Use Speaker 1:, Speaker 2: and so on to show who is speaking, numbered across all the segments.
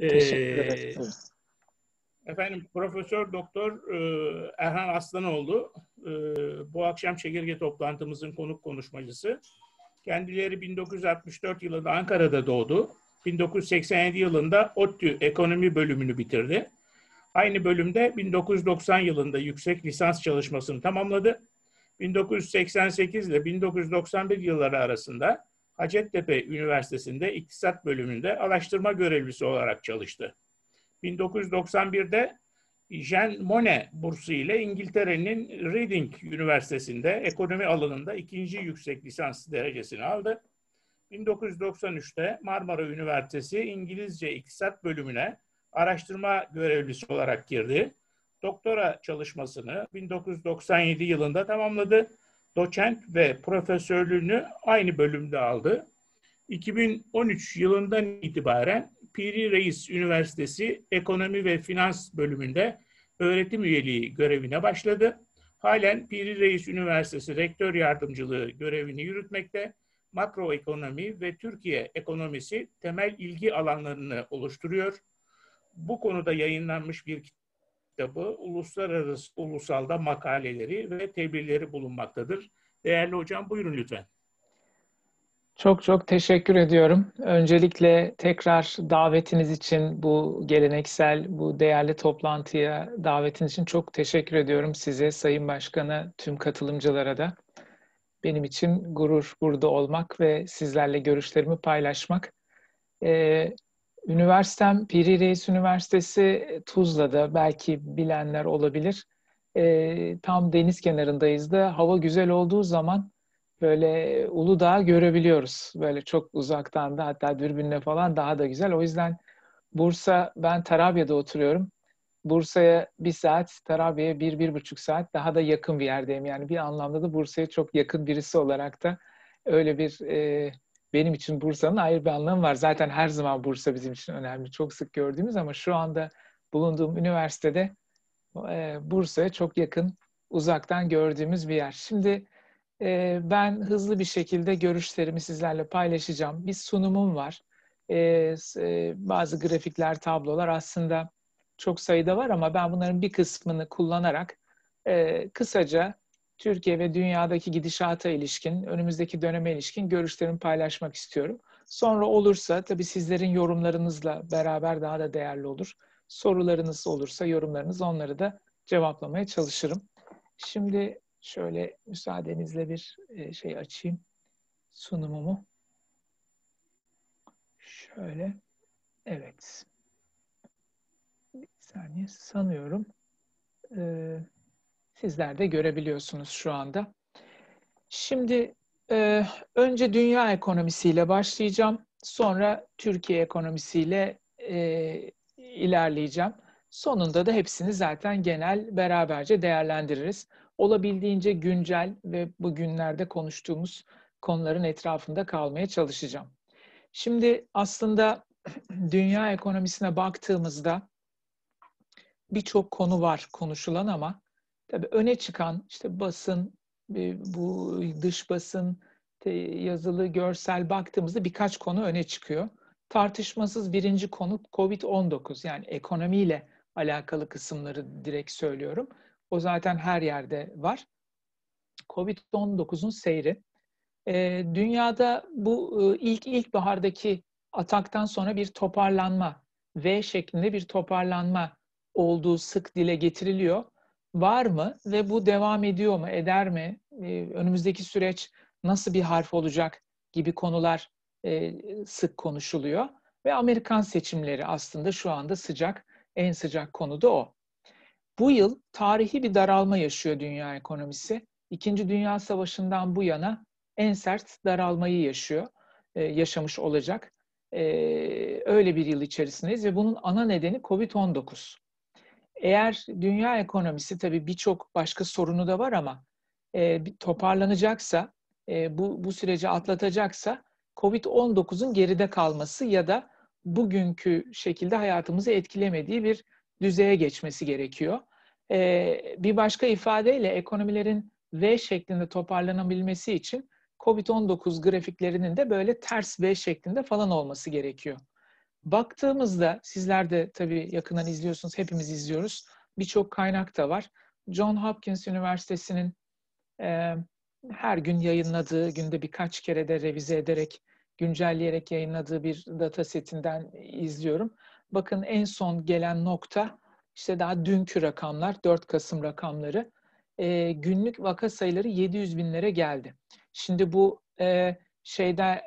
Speaker 1: Ee, efendim Profesör Doktor e, Erhan Aslanoğlu e, bu akşam çekirge toplantımızın konuk konuşmacısı. Kendileri 1964 yılında Ankara'da doğdu. 1987 yılında ODTÜ Ekonomi bölümünü bitirdi. Aynı bölümde 1990 yılında yüksek lisans çalışmasını tamamladı. 1988 ile 1991 yılları arasında Hacettepe Üniversitesi'nde İktisat bölümünde araştırma görevlisi olarak çalıştı. 1991'de Jean Monnet bursu ile İngiltere'nin Reading Üniversitesi'nde ekonomi alanında ikinci yüksek lisans derecesini aldı. 1993'te Marmara Üniversitesi İngilizce İktisat bölümüne araştırma görevlisi olarak girdi. Doktora çalışmasını 1997 yılında tamamladı. Doçent ve profesörlüğünü aynı bölümde aldı. 2013 yılından itibaren Piri Reis Üniversitesi Ekonomi ve Finans bölümünde öğretim üyeliği görevine başladı. Halen Piri Reis Üniversitesi Rektör Yardımcılığı görevini yürütmekte. Makroekonomi ve Türkiye ekonomisi temel ilgi alanlarını oluşturuyor. Bu konuda yayınlanmış bir kitabı uluslararası ulusalda makaleleri ve tebliğleri bulunmaktadır. Değerli hocam buyurun lütfen.
Speaker 2: Çok çok teşekkür ediyorum. Öncelikle tekrar davetiniz için bu geleneksel, bu değerli toplantıya davetiniz için çok teşekkür ediyorum size, Sayın Başkan'a, tüm katılımcılara da. Benim için gurur burada olmak ve sizlerle görüşlerimi paylaşmak. Ee, üniversitem Piri Reis Üniversitesi Tuzla'da, belki bilenler olabilir. Ee, tam deniz kenarındayız da hava güzel olduğu zaman böyle Uludağ görebiliyoruz. Böyle çok uzaktan da hatta dürbünle falan daha da güzel. O yüzden Bursa, ben Tarabya'da oturuyorum. Bursa'ya bir saat, Tarabya'ya bir, bir buçuk saat daha da yakın bir yerdeyim. Yani bir anlamda da Bursa'ya çok yakın birisi olarak da öyle bir e, benim için Bursa'nın ayrı bir anlamı var. Zaten her zaman Bursa bizim için önemli. Çok sık gördüğümüz ama şu anda bulunduğum üniversitede e, Bursa'ya çok yakın, uzaktan gördüğümüz bir yer. Şimdi e, ben hızlı bir şekilde görüşlerimi sizlerle paylaşacağım. Bir sunumum var. E, e, bazı grafikler, tablolar aslında çok sayıda var ama ben bunların bir kısmını kullanarak e, kısaca Türkiye ve dünyadaki gidişata ilişkin, önümüzdeki döneme ilişkin görüşlerimi paylaşmak istiyorum. Sonra olursa tabii sizlerin yorumlarınızla beraber daha da değerli olur. Sorularınız olursa yorumlarınız onları da cevaplamaya çalışırım. Şimdi şöyle müsaadenizle bir e, şey açayım sunumumu. Şöyle. Evet. Bir saniye sanıyorum. Ee, sizler de görebiliyorsunuz şu anda. Şimdi e, önce dünya ekonomisiyle başlayacağım. Sonra Türkiye ekonomisiyle e, ilerleyeceğim. Sonunda da hepsini zaten genel beraberce değerlendiririz. Olabildiğince güncel ve bugünlerde konuştuğumuz konuların etrafında kalmaya çalışacağım. Şimdi aslında dünya ekonomisine baktığımızda birçok konu var konuşulan ama tabii öne çıkan işte basın, bu dış basın, yazılı, görsel baktığımızda birkaç konu öne çıkıyor. Tartışmasız birinci konu COVID-19 yani ekonomiyle alakalı kısımları direkt söylüyorum. O zaten her yerde var. Covid-19'un seyri. E, dünyada bu e, ilk ilkbahardaki ataktan sonra bir toparlanma, V şeklinde bir toparlanma olduğu sık dile getiriliyor. Var mı ve bu devam ediyor mu, eder mi? E, önümüzdeki süreç nasıl bir harf olacak gibi konular e, sık konuşuluyor. Ve Amerikan seçimleri aslında şu anda sıcak, en sıcak konu da o. Bu yıl tarihi bir daralma yaşıyor dünya ekonomisi. İkinci Dünya Savaşı'ndan bu yana en sert daralmayı yaşıyor, e, yaşamış olacak. E, öyle bir yıl içerisindeyiz ve bunun ana nedeni COVID-19. Eğer dünya ekonomisi tabii birçok başka sorunu da var ama e, toparlanacaksa, e, bu, bu süreci atlatacaksa COVID-19'un geride kalması ya da bugünkü şekilde hayatımızı etkilemediği bir düzeye geçmesi gerekiyor. Ee, bir başka ifadeyle ekonomilerin V şeklinde toparlanabilmesi için COVID-19 grafiklerinin de böyle ters V şeklinde falan olması gerekiyor. Baktığımızda sizler de tabii yakından izliyorsunuz, hepimiz izliyoruz. Birçok kaynak da var. John Hopkins Üniversitesi'nin e, her gün yayınladığı, günde birkaç kere de revize ederek, güncelleyerek yayınladığı bir data setinden izliyorum. Bakın en son gelen nokta işte daha dünkü rakamlar, 4 Kasım rakamları. E, günlük vaka sayıları 700 binlere geldi. Şimdi bu e, şeyde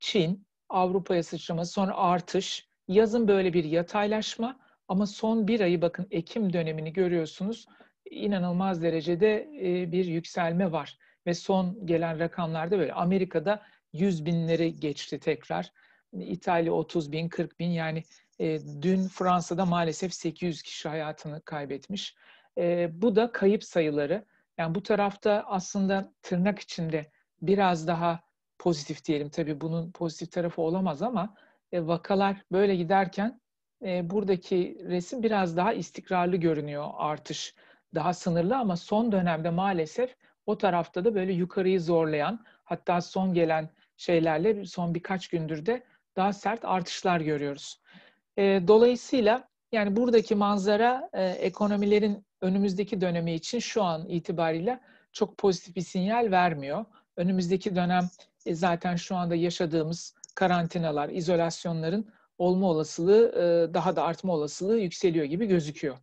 Speaker 2: Çin, Avrupa'ya sıçraması, sonra artış, yazın böyle bir yataylaşma ama son bir ayı bakın Ekim dönemini görüyorsunuz inanılmaz derecede e, bir yükselme var. Ve son gelen rakamlarda böyle. Amerika'da 100 binleri geçti tekrar. İtalya 30 bin, 40 bin yani e, dün Fransa'da maalesef 800 kişi hayatını kaybetmiş. E, bu da kayıp sayıları. Yani bu tarafta aslında tırnak içinde biraz daha pozitif diyelim. Tabii bunun pozitif tarafı olamaz ama e, vakalar böyle giderken e, buradaki resim biraz daha istikrarlı görünüyor artış daha sınırlı ama son dönemde maalesef o tarafta da böyle yukarıyı zorlayan hatta son gelen şeylerle son birkaç gündür de daha sert artışlar görüyoruz. E, dolayısıyla yani buradaki manzara e, ekonomilerin önümüzdeki dönemi için şu an itibariyle çok pozitif bir sinyal vermiyor. Önümüzdeki dönem e, zaten şu anda yaşadığımız karantinalar, izolasyonların olma olasılığı, e, daha da artma olasılığı yükseliyor gibi gözüküyor.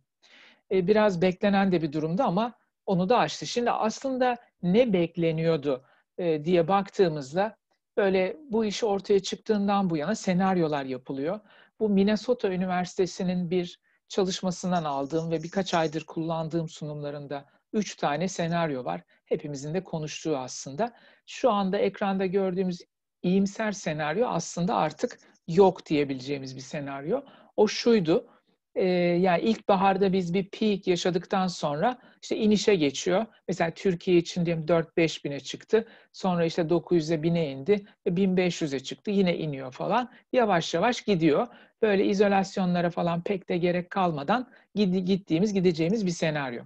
Speaker 2: E, biraz beklenen de bir durumda ama onu da aştı. Şimdi aslında ne bekleniyordu diye baktığımızda böyle bu iş ortaya çıktığından bu yana senaryolar yapılıyor. Bu Minnesota Üniversitesi'nin bir çalışmasından aldığım ve birkaç aydır kullandığım sunumlarında üç tane senaryo var. Hepimizin de konuştuğu aslında. Şu anda ekranda gördüğümüz iyimser senaryo aslında artık yok diyebileceğimiz bir senaryo. O şuydu, e, yani ilkbaharda biz bir peak yaşadıktan sonra işte inişe geçiyor. Mesela Türkiye için diyelim 4-5 bine çıktı. Sonra işte 900'e 1000'e indi. 1500'e çıktı. Yine iniyor falan. Yavaş yavaş gidiyor. Böyle izolasyonlara falan pek de gerek kalmadan gittiğimiz, gideceğimiz bir senaryo.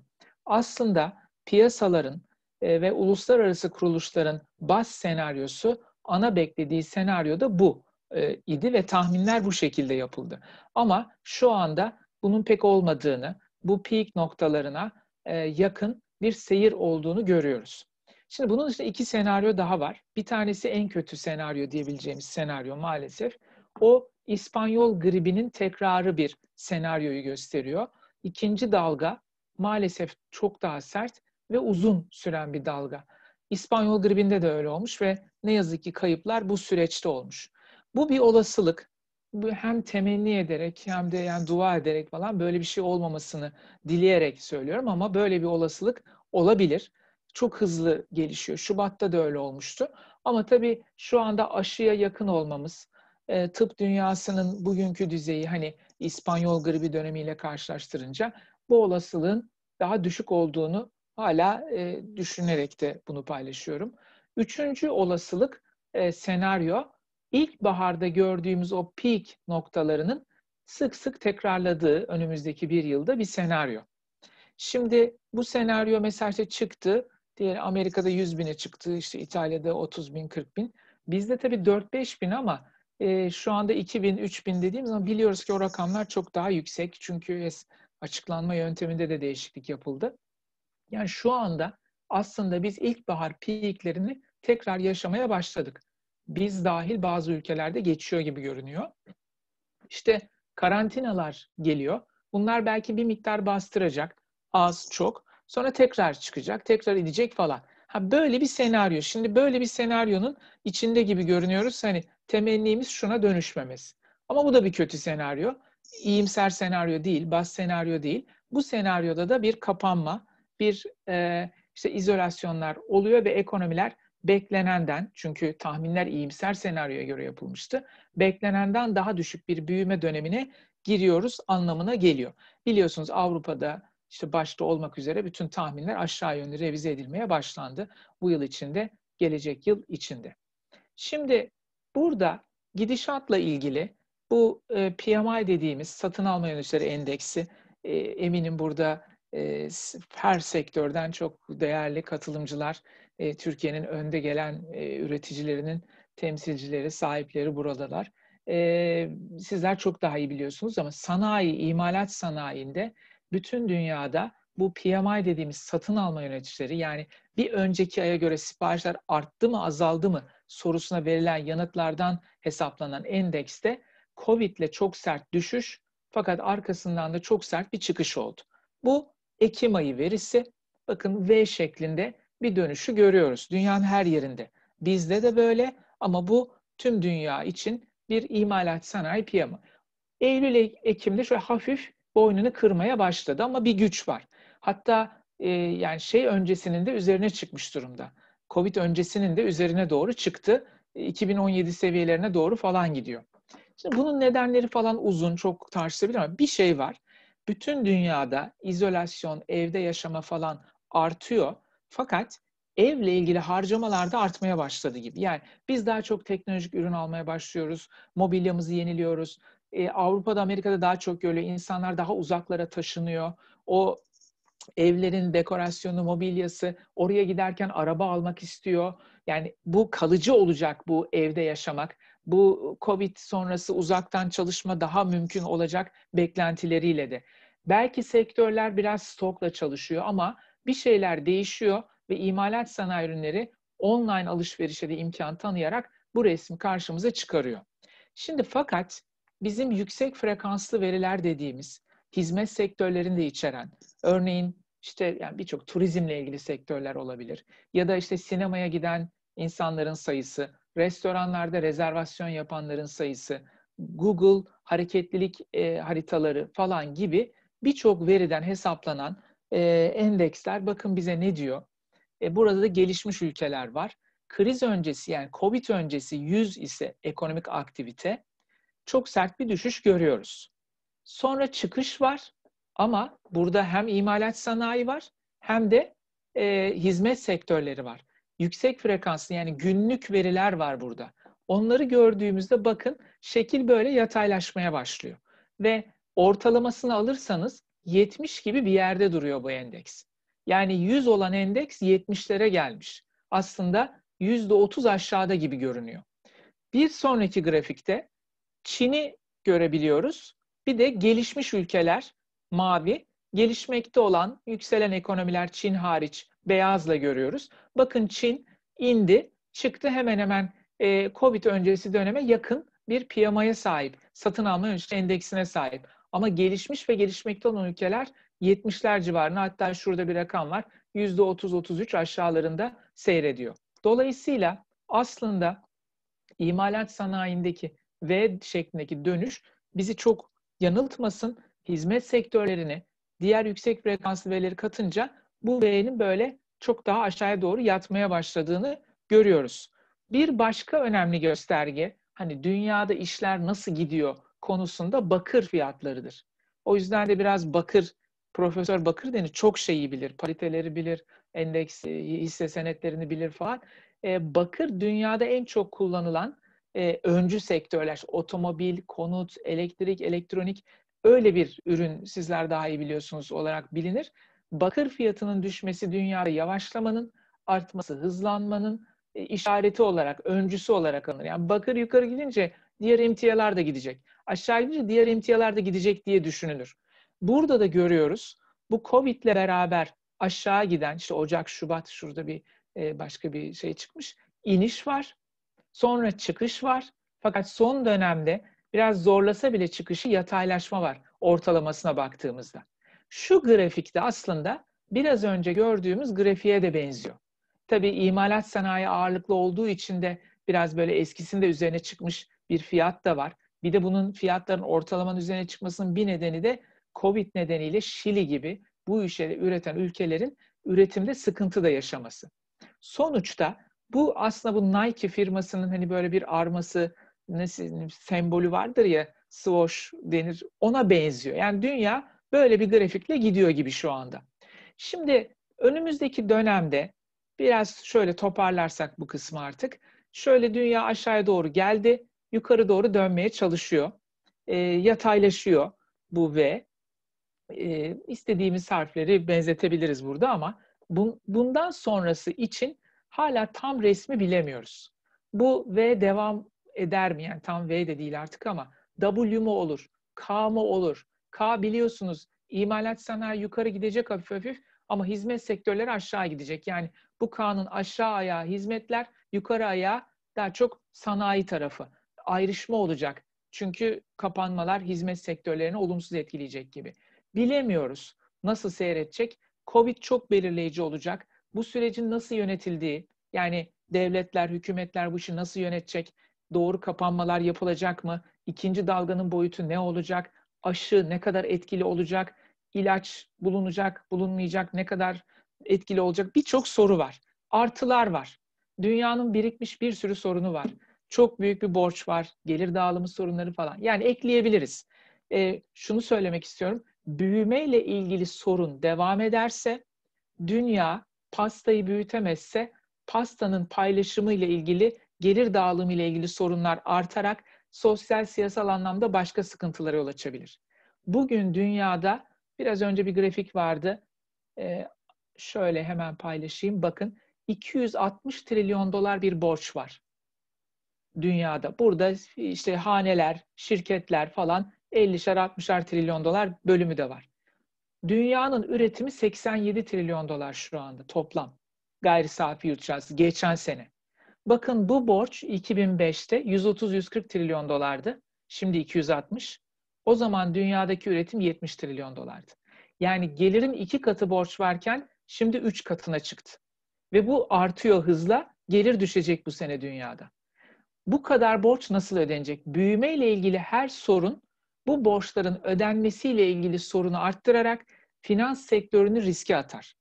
Speaker 2: Aslında piyasaların ve uluslararası kuruluşların bas senaryosu ana beklediği senaryo da bu e, idi ve tahminler bu şekilde yapıldı. Ama şu anda bunun pek olmadığını, bu peak noktalarına e, yakın bir seyir olduğunu görüyoruz. Şimdi bunun dışında iki senaryo daha var. Bir tanesi en kötü senaryo diyebileceğimiz senaryo maalesef. O İspanyol gribinin tekrarı bir senaryoyu gösteriyor. İkinci dalga maalesef çok daha sert ve uzun süren bir dalga. İspanyol gribinde de öyle olmuş ve ne yazık ki kayıplar bu süreçte olmuş. Bu bir olasılık. Hem temenni ederek hem de yani dua ederek falan böyle bir şey olmamasını dileyerek söylüyorum ama böyle bir olasılık olabilir. Çok hızlı gelişiyor. Şubat'ta da öyle olmuştu. Ama tabii şu anda aşıya yakın olmamız, e, tıp dünyasının bugünkü düzeyi hani İspanyol gribi dönemiyle karşılaştırınca bu olasılığın daha düşük olduğunu hala e, düşünerek de bunu paylaşıyorum. Üçüncü olasılık e, senaryo ilkbaharda gördüğümüz o peak noktalarının sık sık tekrarladığı önümüzdeki bir yılda bir senaryo. Şimdi bu senaryo işte çıktı. Diğer Amerika'da 100 bine çıktı. işte İtalya'da 30 bin, 40 bin. Bizde tabii 4-5 bin ama e, şu anda 2 bin, 3 bin dediğimiz zaman biliyoruz ki o rakamlar çok daha yüksek. Çünkü açıklanma yönteminde de değişiklik yapıldı. Yani şu anda aslında biz ilkbahar peaklerini tekrar yaşamaya başladık biz dahil bazı ülkelerde geçiyor gibi görünüyor. İşte karantinalar geliyor. Bunlar belki bir miktar bastıracak. Az, çok. Sonra tekrar çıkacak, tekrar inecek falan. Ha böyle bir senaryo. Şimdi böyle bir senaryonun içinde gibi görünüyoruz. Hani temennimiz şuna dönüşmemesi. Ama bu da bir kötü senaryo. İyimser senaryo değil, bas senaryo değil. Bu senaryoda da bir kapanma, bir e, işte izolasyonlar oluyor ve ekonomiler beklenenden, çünkü tahminler iyimser senaryoya göre yapılmıştı, beklenenden daha düşük bir büyüme dönemine giriyoruz anlamına geliyor. Biliyorsunuz Avrupa'da işte başta olmak üzere bütün tahminler aşağı yönlü revize edilmeye başlandı. Bu yıl içinde, gelecek yıl içinde. Şimdi burada gidişatla ilgili bu e, PMI dediğimiz satın alma yöneticileri endeksi, e, eminim burada her sektörden çok değerli katılımcılar Türkiye'nin önde gelen üreticilerinin temsilcileri, sahipleri buradalar. sizler çok daha iyi biliyorsunuz ama sanayi, imalat sanayinde bütün dünyada bu PMI dediğimiz satın alma yöneticileri yani bir önceki aya göre siparişler arttı mı azaldı mı sorusuna verilen yanıtlardan hesaplanan endekste Covid ile çok sert düşüş fakat arkasından da çok sert bir çıkış oldu. Bu Ekim ayı verisi. Bakın V şeklinde bir dönüşü görüyoruz. Dünyanın her yerinde. Bizde de böyle ama bu tüm dünya için bir imalat sanayi piyama. Eylül, Ekim'de şöyle hafif boynunu kırmaya başladı ama bir güç var. Hatta e, yani şey öncesinin de üzerine çıkmış durumda. Covid öncesinin de üzerine doğru çıktı. 2017 seviyelerine doğru falan gidiyor. Şimdi bunun nedenleri falan uzun, çok tartışılabilir ama bir şey var. Bütün dünyada izolasyon, evde yaşama falan artıyor. Fakat evle ilgili harcamalar da artmaya başladı gibi. Yani biz daha çok teknolojik ürün almaya başlıyoruz, mobilyamızı yeniliyoruz. Ee, Avrupa'da, Amerika'da daha çok görülüyor. İnsanlar daha uzaklara taşınıyor. O evlerin dekorasyonu, mobilyası, oraya giderken araba almak istiyor. Yani bu kalıcı olacak bu evde yaşamak. Bu Covid sonrası uzaktan çalışma daha mümkün olacak beklentileriyle de. Belki sektörler biraz stokla çalışıyor ama bir şeyler değişiyor ve imalat sanayi ürünleri online alışverişe de imkan tanıyarak bu resmi karşımıza çıkarıyor. Şimdi fakat bizim yüksek frekanslı veriler dediğimiz hizmet sektörlerinde içeren, örneğin işte yani birçok turizmle ilgili sektörler olabilir ya da işte sinemaya giden insanların sayısı, restoranlarda rezervasyon yapanların sayısı, Google hareketlilik e, haritaları falan gibi birçok veriden hesaplanan e, endeksler bakın bize ne diyor? E, burada da gelişmiş ülkeler var. Kriz öncesi yani Covid öncesi 100 ise ekonomik aktivite çok sert bir düşüş görüyoruz. Sonra çıkış var ama burada hem imalat sanayi var hem de e, hizmet sektörleri var. Yüksek frekanslı yani günlük veriler var burada. Onları gördüğümüzde bakın şekil böyle yataylaşmaya başlıyor. Ve ortalamasını alırsanız 70 gibi bir yerde duruyor bu endeks. Yani 100 olan endeks 70'lere gelmiş. Aslında %30 aşağıda gibi görünüyor. Bir sonraki grafikte Çin'i görebiliyoruz. Bir de gelişmiş ülkeler mavi, gelişmekte olan yükselen ekonomiler Çin hariç beyazla görüyoruz. Bakın Çin indi, çıktı hemen hemen e, Covid öncesi döneme yakın bir piyamaya sahip. Satın alma endeksine sahip. Ama gelişmiş ve gelişmekte olan ülkeler 70'ler civarında hatta şurada bir rakam var. %30-33 aşağılarında seyrediyor. Dolayısıyla aslında imalat sanayindeki V şeklindeki dönüş bizi çok yanıltmasın. Hizmet sektörlerini, diğer yüksek frekanslı verileri katınca bu V'nin böyle çok daha aşağıya doğru yatmaya başladığını görüyoruz. Bir başka önemli gösterge, hani dünyada işler nasıl gidiyor konusunda bakır fiyatlarıdır. O yüzden de biraz bakır, Profesör Bakır deni çok şeyi bilir. Pariteleri bilir, endeks e, hisse senetlerini bilir falan. E, bakır dünyada en çok kullanılan e, öncü sektörler. Otomobil, konut, elektrik, elektronik öyle bir ürün sizler daha iyi biliyorsunuz olarak bilinir. Bakır fiyatının düşmesi dünyada yavaşlamanın, artması hızlanmanın e, işareti olarak, öncüsü olarak alınır. Yani bakır yukarı gidince diğer emtialar da gidecek. Aşağı gidince diğer emtialar da gidecek diye düşünülür. Burada da görüyoruz. Bu Covid ile beraber aşağı giden, işte Ocak, Şubat şurada bir e, başka bir şey çıkmış. iniş var. Sonra çıkış var. Fakat son dönemde biraz zorlasa bile çıkışı yataylaşma var ortalamasına baktığımızda. Şu grafikte aslında biraz önce gördüğümüz grafiğe de benziyor. Tabii imalat sanayi ağırlıklı olduğu için de biraz böyle eskisinde üzerine çıkmış bir fiyat da var. Bir de bunun fiyatların ortalamanın üzerine çıkmasının bir nedeni de Covid nedeniyle Şili gibi bu işleri üreten ülkelerin üretimde sıkıntı da yaşaması. Sonuçta bu aslında bu Nike firmasının hani böyle bir arması, nasıl, sembolü vardır ya, swoosh denir, ona benziyor. Yani dünya böyle bir grafikle gidiyor gibi şu anda. Şimdi önümüzdeki dönemde biraz şöyle toparlarsak bu kısmı artık. Şöyle dünya aşağıya doğru geldi, yukarı doğru dönmeye çalışıyor. E, yataylaşıyor bu V. E, istediğimiz harfleri benzetebiliriz burada ama bu, bundan sonrası için hala tam resmi bilemiyoruz. Bu V devam eder mi? Yani tam V de değil artık ama W mu olur? K mı olur? K biliyorsunuz imalat sanayi yukarı gidecek hafif hafif ama hizmet sektörleri aşağı gidecek. Yani bu K'nın aşağı ayağı hizmetler, yukarı ayağı daha çok sanayi tarafı. Ayrışma olacak. Çünkü kapanmalar hizmet sektörlerini olumsuz etkileyecek gibi. Bilemiyoruz nasıl seyredecek. Covid çok belirleyici olacak. Bu sürecin nasıl yönetildiği, yani devletler, hükümetler bu işi nasıl yönetecek? Doğru kapanmalar yapılacak mı? İkinci dalganın boyutu ne olacak? Aşı ne kadar etkili olacak? İlaç bulunacak, bulunmayacak, ne kadar etkili olacak? Birçok soru var. Artılar var. Dünyanın birikmiş bir sürü sorunu var. Çok büyük bir borç var, gelir dağılımı sorunları falan. Yani ekleyebiliriz. E, şunu söylemek istiyorum. Büyümeyle ilgili sorun devam ederse, dünya pastayı büyütemezse pastanın paylaşımı ile ilgili, gelir dağılımı ile ilgili sorunlar artarak sosyal siyasal anlamda başka sıkıntılara yol açabilir. Bugün dünyada biraz önce bir grafik vardı. Ee, şöyle hemen paylaşayım. Bakın 260 trilyon dolar bir borç var dünyada. Burada işte haneler, şirketler falan 50'şer 60'ar trilyon dolar bölümü de var. Dünyanın üretimi 87 trilyon dolar şu anda toplam gayri safi yurt içerisinde geçen sene. Bakın bu borç 2005'te 130-140 trilyon dolardı. Şimdi 260. O zaman dünyadaki üretim 70 trilyon dolardı. Yani gelirin iki katı borç varken şimdi üç katına çıktı. Ve bu artıyor hızla. Gelir düşecek bu sene dünyada. Bu kadar borç nasıl ödenecek? Büyüme ile ilgili her sorun bu borçların ödenmesiyle ilgili sorunu arttırarak finans sektörünü riske atar.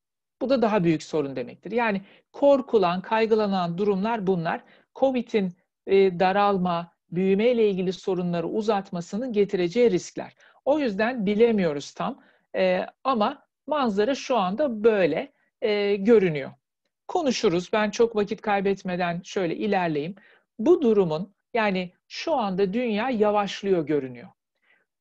Speaker 2: Bu da daha büyük sorun demektir. Yani korkulan, kaygılanan durumlar bunlar. Covid'in e, daralma, büyüme ile ilgili sorunları uzatmasının getireceği riskler. O yüzden bilemiyoruz tam e, ama manzara şu anda böyle e, görünüyor. Konuşuruz. Ben çok vakit kaybetmeden şöyle ilerleyeyim. Bu durumun yani şu anda dünya yavaşlıyor görünüyor.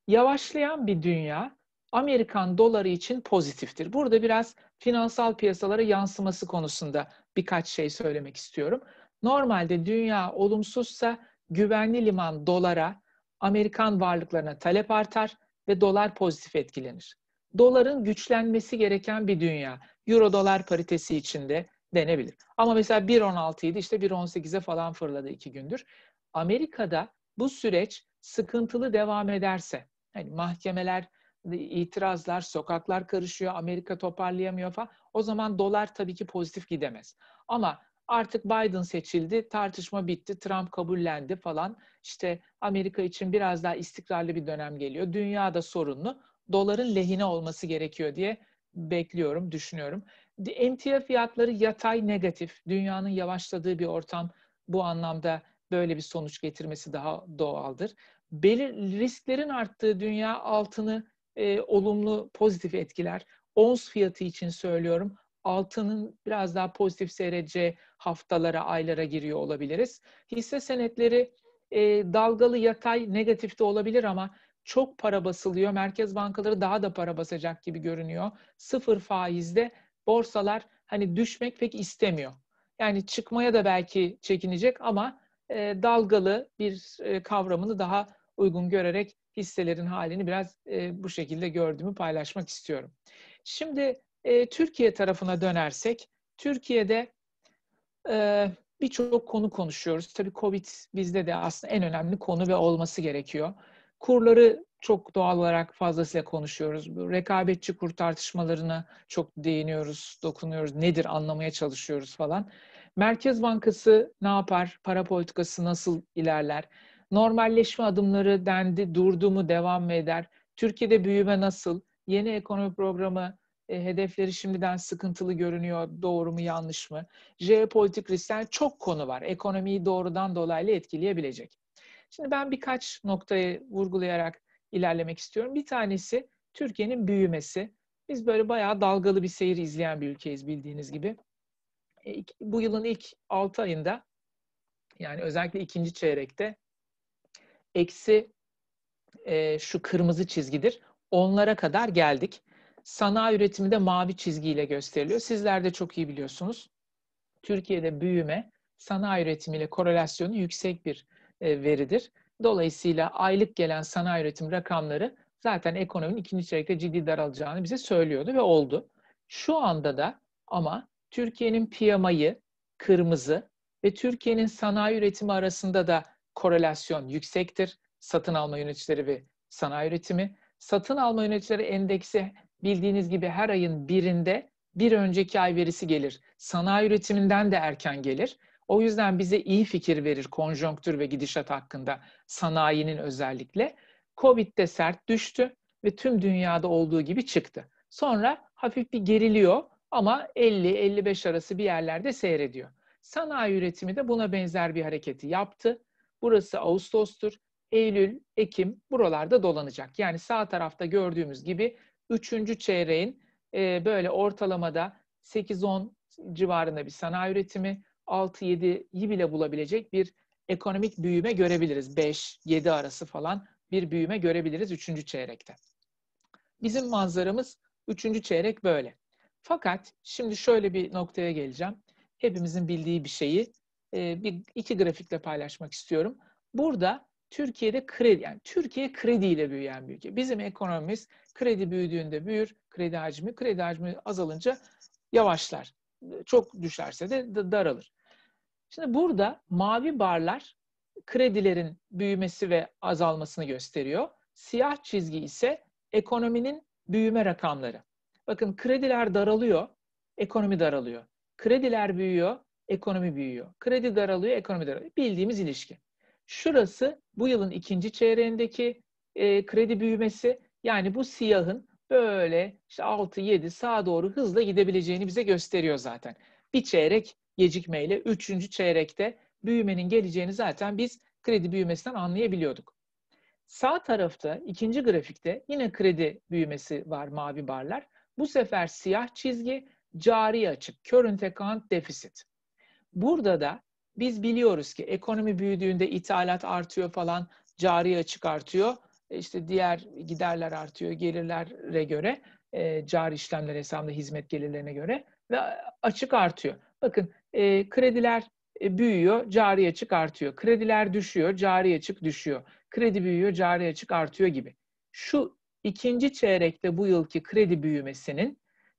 Speaker 2: Yavaşlayan bir dünya Amerikan doları için pozitiftir. Burada biraz finansal piyasalara yansıması konusunda birkaç şey söylemek istiyorum. Normalde dünya olumsuzsa güvenli liman dolara, Amerikan varlıklarına talep artar ve dolar pozitif etkilenir. Doların güçlenmesi gereken bir dünya. Euro dolar paritesi içinde denebilir. Ama mesela 1.16 idi işte 1.18'e falan fırladı iki gündür. Amerika'da bu süreç sıkıntılı devam ederse, hani mahkemeler itirazlar, sokaklar karışıyor, Amerika toparlayamıyor falan. O zaman dolar tabii ki pozitif gidemez. Ama artık Biden seçildi, tartışma bitti, Trump kabullendi falan. İşte Amerika için biraz daha istikrarlı bir dönem geliyor. Dünyada sorunlu. Doların lehine olması gerekiyor diye bekliyorum, düşünüyorum. Emtia fiyatları yatay negatif. Dünyanın yavaşladığı bir ortam bu anlamda böyle bir sonuç getirmesi daha doğaldır. Belir, risklerin arttığı dünya altını e, olumlu, pozitif etkiler. Ons fiyatı için söylüyorum. Altının biraz daha pozitif seyredeceği haftalara, aylara giriyor olabiliriz. Hisse senetleri e, dalgalı, yatay, negatif de olabilir ama çok para basılıyor. Merkez bankaları daha da para basacak gibi görünüyor. Sıfır faizde borsalar hani düşmek pek istemiyor. Yani çıkmaya da belki çekinecek ama e, dalgalı bir e, kavramını daha uygun görerek hisselerin halini biraz e, bu şekilde gördüğümü paylaşmak istiyorum. Şimdi e, Türkiye tarafına dönersek, Türkiye'de e, birçok konu konuşuyoruz. Tabii Covid bizde de aslında en önemli konu ve olması gerekiyor. Kurları çok doğal olarak fazlasıyla konuşuyoruz. Bu rekabetçi kur tartışmalarına çok değiniyoruz, dokunuyoruz. Nedir anlamaya çalışıyoruz falan. Merkez Bankası ne yapar? Para politikası nasıl ilerler? Normalleşme adımları dendi, durdu mu, devam mı eder? Türkiye'de büyüme nasıl? Yeni ekonomi programı e, hedefleri şimdiden sıkıntılı görünüyor. Doğru mu, yanlış mı? Jeopolitik riskler çok konu var. Ekonomiyi doğrudan dolaylı etkileyebilecek. Şimdi ben birkaç noktayı vurgulayarak ilerlemek istiyorum. Bir tanesi Türkiye'nin büyümesi. Biz böyle bayağı dalgalı bir seyir izleyen bir ülkeyiz bildiğiniz gibi. E, bu yılın ilk 6 ayında yani özellikle ikinci çeyrekte eksi e, şu kırmızı çizgidir. Onlara kadar geldik. Sanayi üretimi de mavi çizgiyle gösteriliyor. Sizler de çok iyi biliyorsunuz. Türkiye'de büyüme sanayi üretimiyle korelasyonu yüksek bir e, veridir. Dolayısıyla aylık gelen sanayi üretim rakamları zaten ekonominin ikinci çeyrekte ciddi daralacağını bize söylüyordu ve oldu. Şu anda da ama Türkiye'nin PMI'yi kırmızı ve Türkiye'nin sanayi üretimi arasında da korelasyon yüksektir. Satın alma yöneticileri ve sanayi üretimi. Satın alma yöneticileri endeksi bildiğiniz gibi her ayın birinde bir önceki ay verisi gelir. Sanayi üretiminden de erken gelir. O yüzden bize iyi fikir verir konjonktür ve gidişat hakkında sanayinin özellikle. Covid'de sert düştü ve tüm dünyada olduğu gibi çıktı. Sonra hafif bir geriliyor ama 50-55 arası bir yerlerde seyrediyor. Sanayi üretimi de buna benzer bir hareketi yaptı. Burası Ağustos'tur. Eylül, Ekim buralarda dolanacak. Yani sağ tarafta gördüğümüz gibi 3. çeyreğin e, böyle ortalamada 8-10 civarında bir sanayi üretimi, 6-7'yi bile bulabilecek bir ekonomik büyüme görebiliriz. 5-7 arası falan bir büyüme görebiliriz 3. çeyrekte. Bizim manzaramız 3. çeyrek böyle. Fakat şimdi şöyle bir noktaya geleceğim. Hepimizin bildiği bir şeyi e, bir iki grafikle paylaşmak istiyorum. Burada Türkiye'de kredi, yani Türkiye krediyle büyüyen bir ülke. Bizim ekonomimiz kredi büyüdüğünde büyür, kredi hacmi, kredi hacmi azalınca yavaşlar. Çok düşerse de daralır. Şimdi burada mavi barlar kredilerin büyümesi ve azalmasını gösteriyor. Siyah çizgi ise ekonominin büyüme rakamları. Bakın krediler daralıyor, ekonomi daralıyor. Krediler büyüyor, ekonomi büyüyor. Kredi daralıyor, ekonomi daralıyor. Bildiğimiz ilişki. Şurası bu yılın ikinci çeyreğindeki e, kredi büyümesi. Yani bu siyahın böyle işte 6-7 sağa doğru hızla gidebileceğini bize gösteriyor zaten. Bir çeyrek gecikmeyle üçüncü çeyrekte büyümenin geleceğini zaten biz kredi büyümesinden anlayabiliyorduk. Sağ tarafta ikinci grafikte yine kredi büyümesi var mavi barlar. Bu sefer siyah çizgi cari açık, current account deficit. Burada da biz biliyoruz ki ekonomi büyüdüğünde ithalat artıyor falan, cari açık artıyor. E, işte diğer giderler artıyor gelirlere göre, e, cari işlemler hesabında hizmet gelirlerine göre ve açık artıyor. Bakın e, krediler e, büyüyor, cari açık artıyor. Krediler düşüyor, cari açık düşüyor. Kredi büyüyor, cari açık artıyor gibi. Şu ikinci çeyrekte bu yılki kredi büyümesinin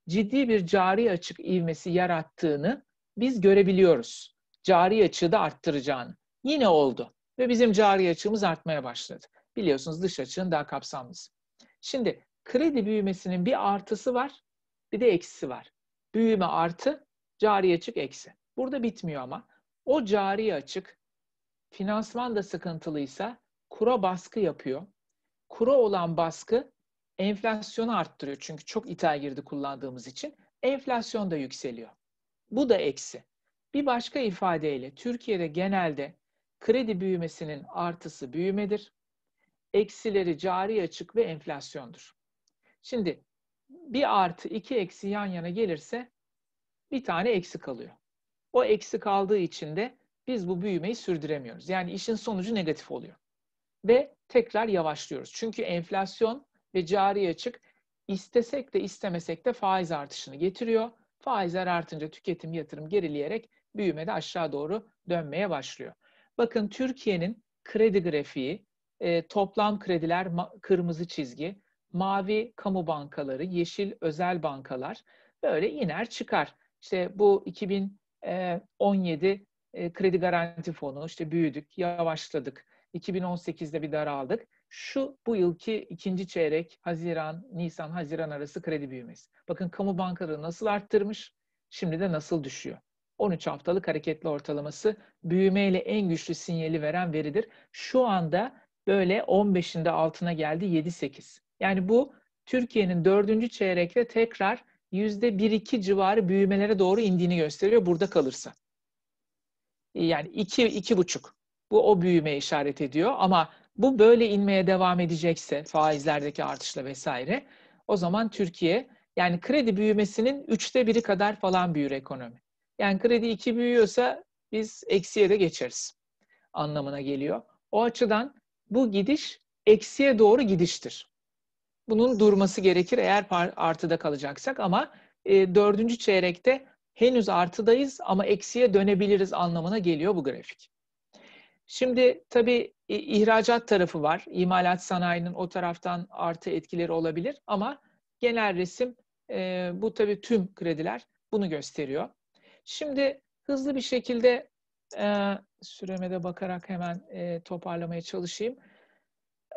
Speaker 2: ciddi bir cari açık ivmesi yarattığını biz görebiliyoruz. Cari açığı da arttıracağını. Yine oldu ve bizim cari açığımız artmaya başladı. Biliyorsunuz dış açığın daha kapsamlısı. Şimdi kredi büyümesinin bir artısı var, bir de eksisi var. Büyüme artı, cari açık eksi. Burada bitmiyor ama. O cari açık finansman da sıkıntılıysa kura baskı yapıyor. Kura olan baskı enflasyonu arttırıyor. Çünkü çok ithal girdi kullandığımız için. Enflasyon da yükseliyor. Bu da eksi. Bir başka ifadeyle Türkiye'de genelde kredi büyümesinin artısı büyümedir. Eksileri cari açık ve enflasyondur. Şimdi bir artı iki eksi yan yana gelirse bir tane eksi kalıyor. O eksi kaldığı için de biz bu büyümeyi sürdüremiyoruz. Yani işin sonucu negatif oluyor. Ve tekrar yavaşlıyoruz. Çünkü enflasyon ve cari açık istesek de istemesek de faiz artışını getiriyor. Faizler artınca tüketim, yatırım gerileyerek büyüme de aşağı doğru dönmeye başlıyor. Bakın Türkiye'nin kredi grafiği, e, toplam krediler kırmızı çizgi, mavi kamu bankaları, yeşil özel bankalar böyle iner çıkar. İşte bu 2017 e, kredi garanti fonu işte büyüdük, yavaşladık. 2018'de bir daraldık. Şu bu yılki ikinci çeyrek Haziran, Nisan, Haziran arası kredi büyümesi. Bakın kamu bankaları nasıl arttırmış, şimdi de nasıl düşüyor. 13 haftalık hareketli ortalaması büyümeyle en güçlü sinyali veren veridir. Şu anda böyle 15'inde altına geldi 7-8. Yani bu Türkiye'nin dördüncü çeyrekte tekrar yüzde 1-2 civarı büyümelere doğru indiğini gösteriyor burada kalırsa. Yani 2 buçuk. Bu o büyümeye işaret ediyor ama bu böyle inmeye devam edecekse faizlerdeki artışla vesaire o zaman Türkiye yani kredi büyümesinin üçte biri kadar falan büyür ekonomi. Yani kredi iki büyüyorsa biz eksiye de geçeriz anlamına geliyor. O açıdan bu gidiş eksiye doğru gidiştir. Bunun durması gerekir eğer artıda kalacaksak ama e, dördüncü çeyrekte henüz artıdayız ama eksiye dönebiliriz anlamına geliyor bu grafik. Şimdi tabii ihracat tarafı var. İmalat sanayinin o taraftan artı etkileri olabilir ama genel resim e, bu tabii tüm krediler bunu gösteriyor. Şimdi hızlı bir şekilde e, süreme de bakarak hemen e, toparlamaya çalışayım.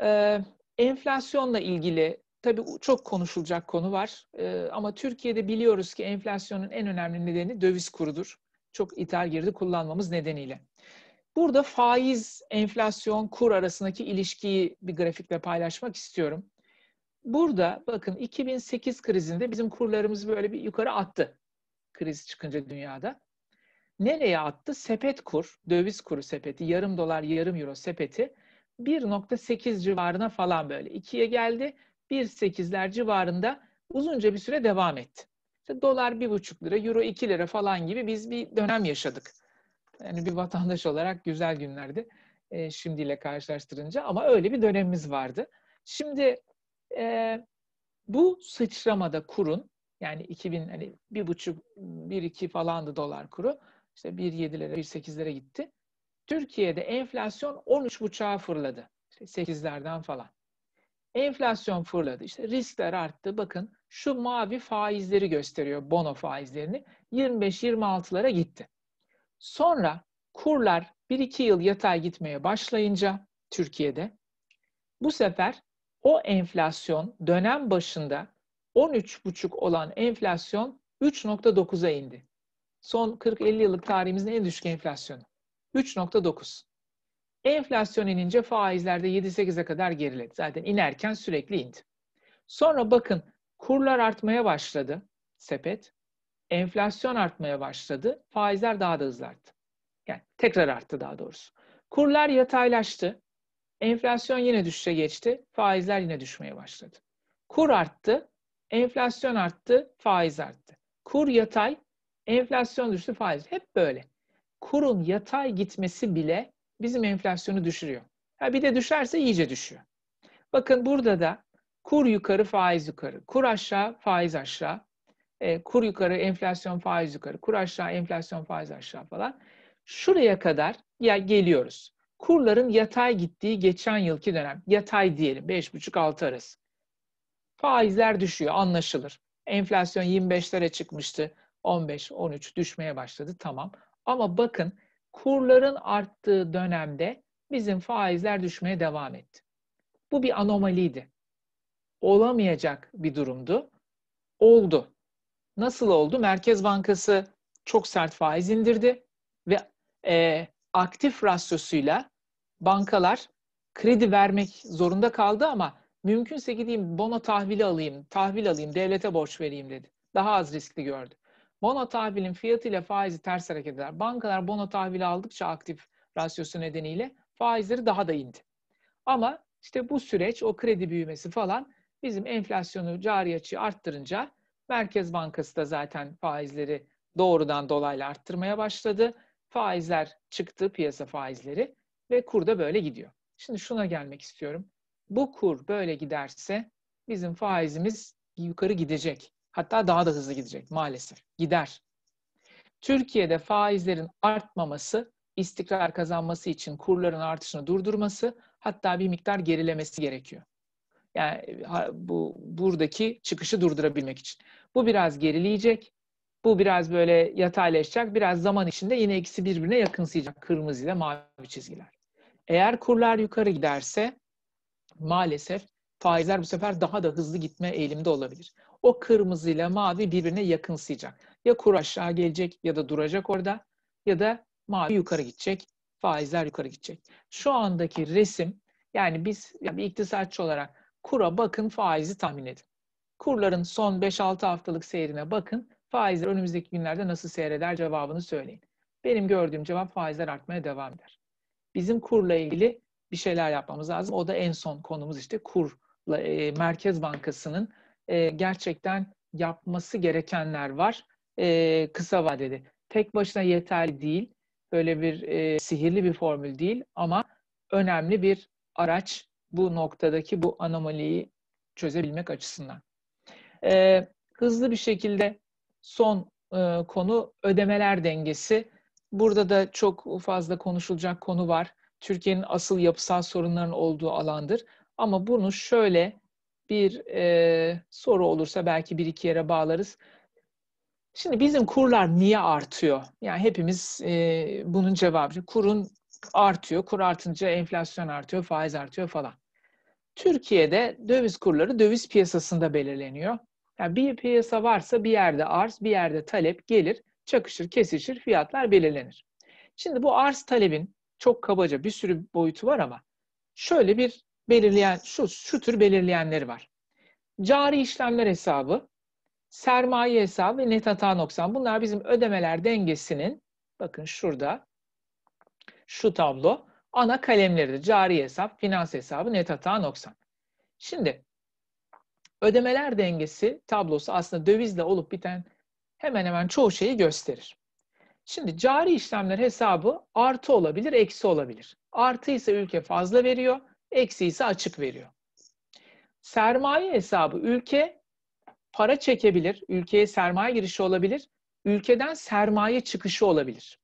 Speaker 2: E, enflasyonla ilgili tabii çok konuşulacak konu var. Ama Türkiye'de biliyoruz ki enflasyonun en önemli nedeni döviz kurudur. Çok ithal girdi kullanmamız nedeniyle. Burada faiz, enflasyon, kur arasındaki ilişkiyi bir grafikle paylaşmak istiyorum. Burada bakın 2008 krizinde bizim kurlarımız böyle bir yukarı attı. Kriz çıkınca dünyada. Nereye attı? Sepet kur, döviz kuru sepeti, yarım dolar, yarım euro sepeti 1.8 civarına falan böyle. 2'ye geldi. 1.8'ler civarında uzunca bir süre devam etti. İşte dolar 1.5 lira, euro 2 lira falan gibi biz bir dönem yaşadık. Yani bir vatandaş olarak güzel günlerdi e, şimdiyle karşılaştırınca ama öyle bir dönemimiz vardı. Şimdi e, bu sıçramada kurun yani 2000 hani bir buçuk, bir iki falandı dolar kuru. İşte 1.7'lere, 1.8'lere gitti. Türkiye'de enflasyon 13.5'a fırladı. İşte 8'lerden falan. Enflasyon fırladı. İşte riskler arttı. Bakın şu mavi faizleri gösteriyor. Bono faizlerini. 25-26'lara gitti. Sonra kurlar 1-2 yıl yatay gitmeye başlayınca Türkiye'de bu sefer o enflasyon dönem başında 13,5 olan enflasyon 3.9'a indi. Son 40-50 yıllık tarihimizin en düşük enflasyonu. 3.9. Enflasyon inince faizlerde 7-8'e kadar geriledi. Zaten inerken sürekli indi. Sonra bakın kurlar artmaya başladı sepet. Enflasyon artmaya başladı. Faizler daha da hızlı arttı. Yani tekrar arttı daha doğrusu. Kurlar yataylaştı. Enflasyon yine düşüşe geçti. Faizler yine düşmeye başladı. Kur arttı. Enflasyon arttı. Faiz arttı. Kur yatay. Enflasyon düştü. Faiz. Hep böyle. Kurun yatay gitmesi bile bizim enflasyonu düşürüyor. Ha bir de düşerse iyice düşüyor. Bakın burada da kur yukarı, faiz yukarı. Kur aşağı, faiz aşağı. E, kur yukarı, enflasyon, faiz yukarı. Kur aşağı, enflasyon, faiz aşağı falan. Şuraya kadar ya geliyoruz. Kurların yatay gittiği geçen yılki dönem. Yatay diyelim 5,5-6 arası. Faizler düşüyor anlaşılır. Enflasyon 25'lere çıkmıştı. 15-13 düşmeye başladı tamam. Ama bakın kurların arttığı dönemde bizim faizler düşmeye devam etti. Bu bir anomaliydi. Olamayacak bir durumdu. Oldu. Nasıl oldu? Merkez Bankası çok sert faiz indirdi ve e, aktif rasyosuyla bankalar kredi vermek zorunda kaldı ama mümkünse gideyim bono tahvili alayım, tahvil alayım, devlete borç vereyim dedi. Daha az riskli gördü. Bono tahvilin fiyatıyla faizi ters hareket eder. Bankalar bono tahvili aldıkça aktif rasyosu nedeniyle faizleri daha da indi. Ama işte bu süreç, o kredi büyümesi falan bizim enflasyonu cari açığı arttırınca Merkez Bankası da zaten faizleri doğrudan dolaylı arttırmaya başladı. Faizler çıktı, piyasa faizleri ve kur da böyle gidiyor. Şimdi şuna gelmek istiyorum. Bu kur böyle giderse bizim faizimiz yukarı gidecek. Hatta daha da hızlı gidecek maalesef. Gider. Türkiye'de faizlerin artmaması, istikrar kazanması için kurların artışını durdurması, hatta bir miktar gerilemesi gerekiyor. Yani bu buradaki çıkışı durdurabilmek için. Bu biraz gerileyecek. Bu biraz böyle yataylaşacak. Biraz zaman içinde yine ikisi birbirine yakınsayacak. Kırmızı ile mavi çizgiler. Eğer kurlar yukarı giderse maalesef faizler bu sefer daha da hızlı gitme eğilimde olabilir. O kırmızı ile mavi birbirine yakınsayacak. Ya kur aşağı gelecek ya da duracak orada ya da mavi yukarı gidecek, faizler yukarı gidecek. Şu andaki resim yani biz ya bir iktisatçı olarak kura bakın faizi tahmin edin. Kurların son 5-6 haftalık seyrine bakın. Faizler önümüzdeki günlerde nasıl seyreder cevabını söyleyin. Benim gördüğüm cevap faizler artmaya devam eder. Bizim kurla ilgili bir şeyler yapmamız lazım. O da en son konumuz işte kurla e, Merkez Bankası'nın e, gerçekten yapması gerekenler var e, kısa vadede. Tek başına yeterli değil. Böyle bir e, sihirli bir formül değil ama önemli bir araç bu noktadaki bu anomaliyi çözebilmek açısından. E, hızlı bir şekilde son e, konu ödemeler dengesi. Burada da çok fazla konuşulacak konu var. Türkiye'nin asıl yapısal sorunların olduğu alandır. Ama bunu şöyle bir e, soru olursa belki bir iki yere bağlarız. Şimdi bizim kurlar niye artıyor? Yani hepimiz e, bunun cevabı. Kurun artıyor. Kur artınca enflasyon artıyor, faiz artıyor falan. Türkiye'de döviz kurları döviz piyasasında belirleniyor. Yani bir piyasa varsa bir yerde arz, bir yerde talep gelir, çakışır, kesişir, fiyatlar belirlenir. Şimdi bu arz talebin çok kabaca bir sürü boyutu var ama şöyle bir belirleyen, şu, şu tür belirleyenleri var. Cari işlemler hesabı, sermaye hesabı ve net hata noksan. Bunlar bizim ödemeler dengesinin, bakın şurada, şu tablo, ana kalemleridir. Cari hesap, finans hesabı, net hata noksan. Şimdi ödemeler dengesi tablosu aslında dövizle olup biten hemen hemen çoğu şeyi gösterir. Şimdi cari işlemler hesabı artı olabilir, eksi olabilir. Artı ise ülke fazla veriyor, eksi ise açık veriyor. Sermaye hesabı ülke para çekebilir, ülkeye sermaye girişi olabilir, ülkeden sermaye çıkışı olabilir.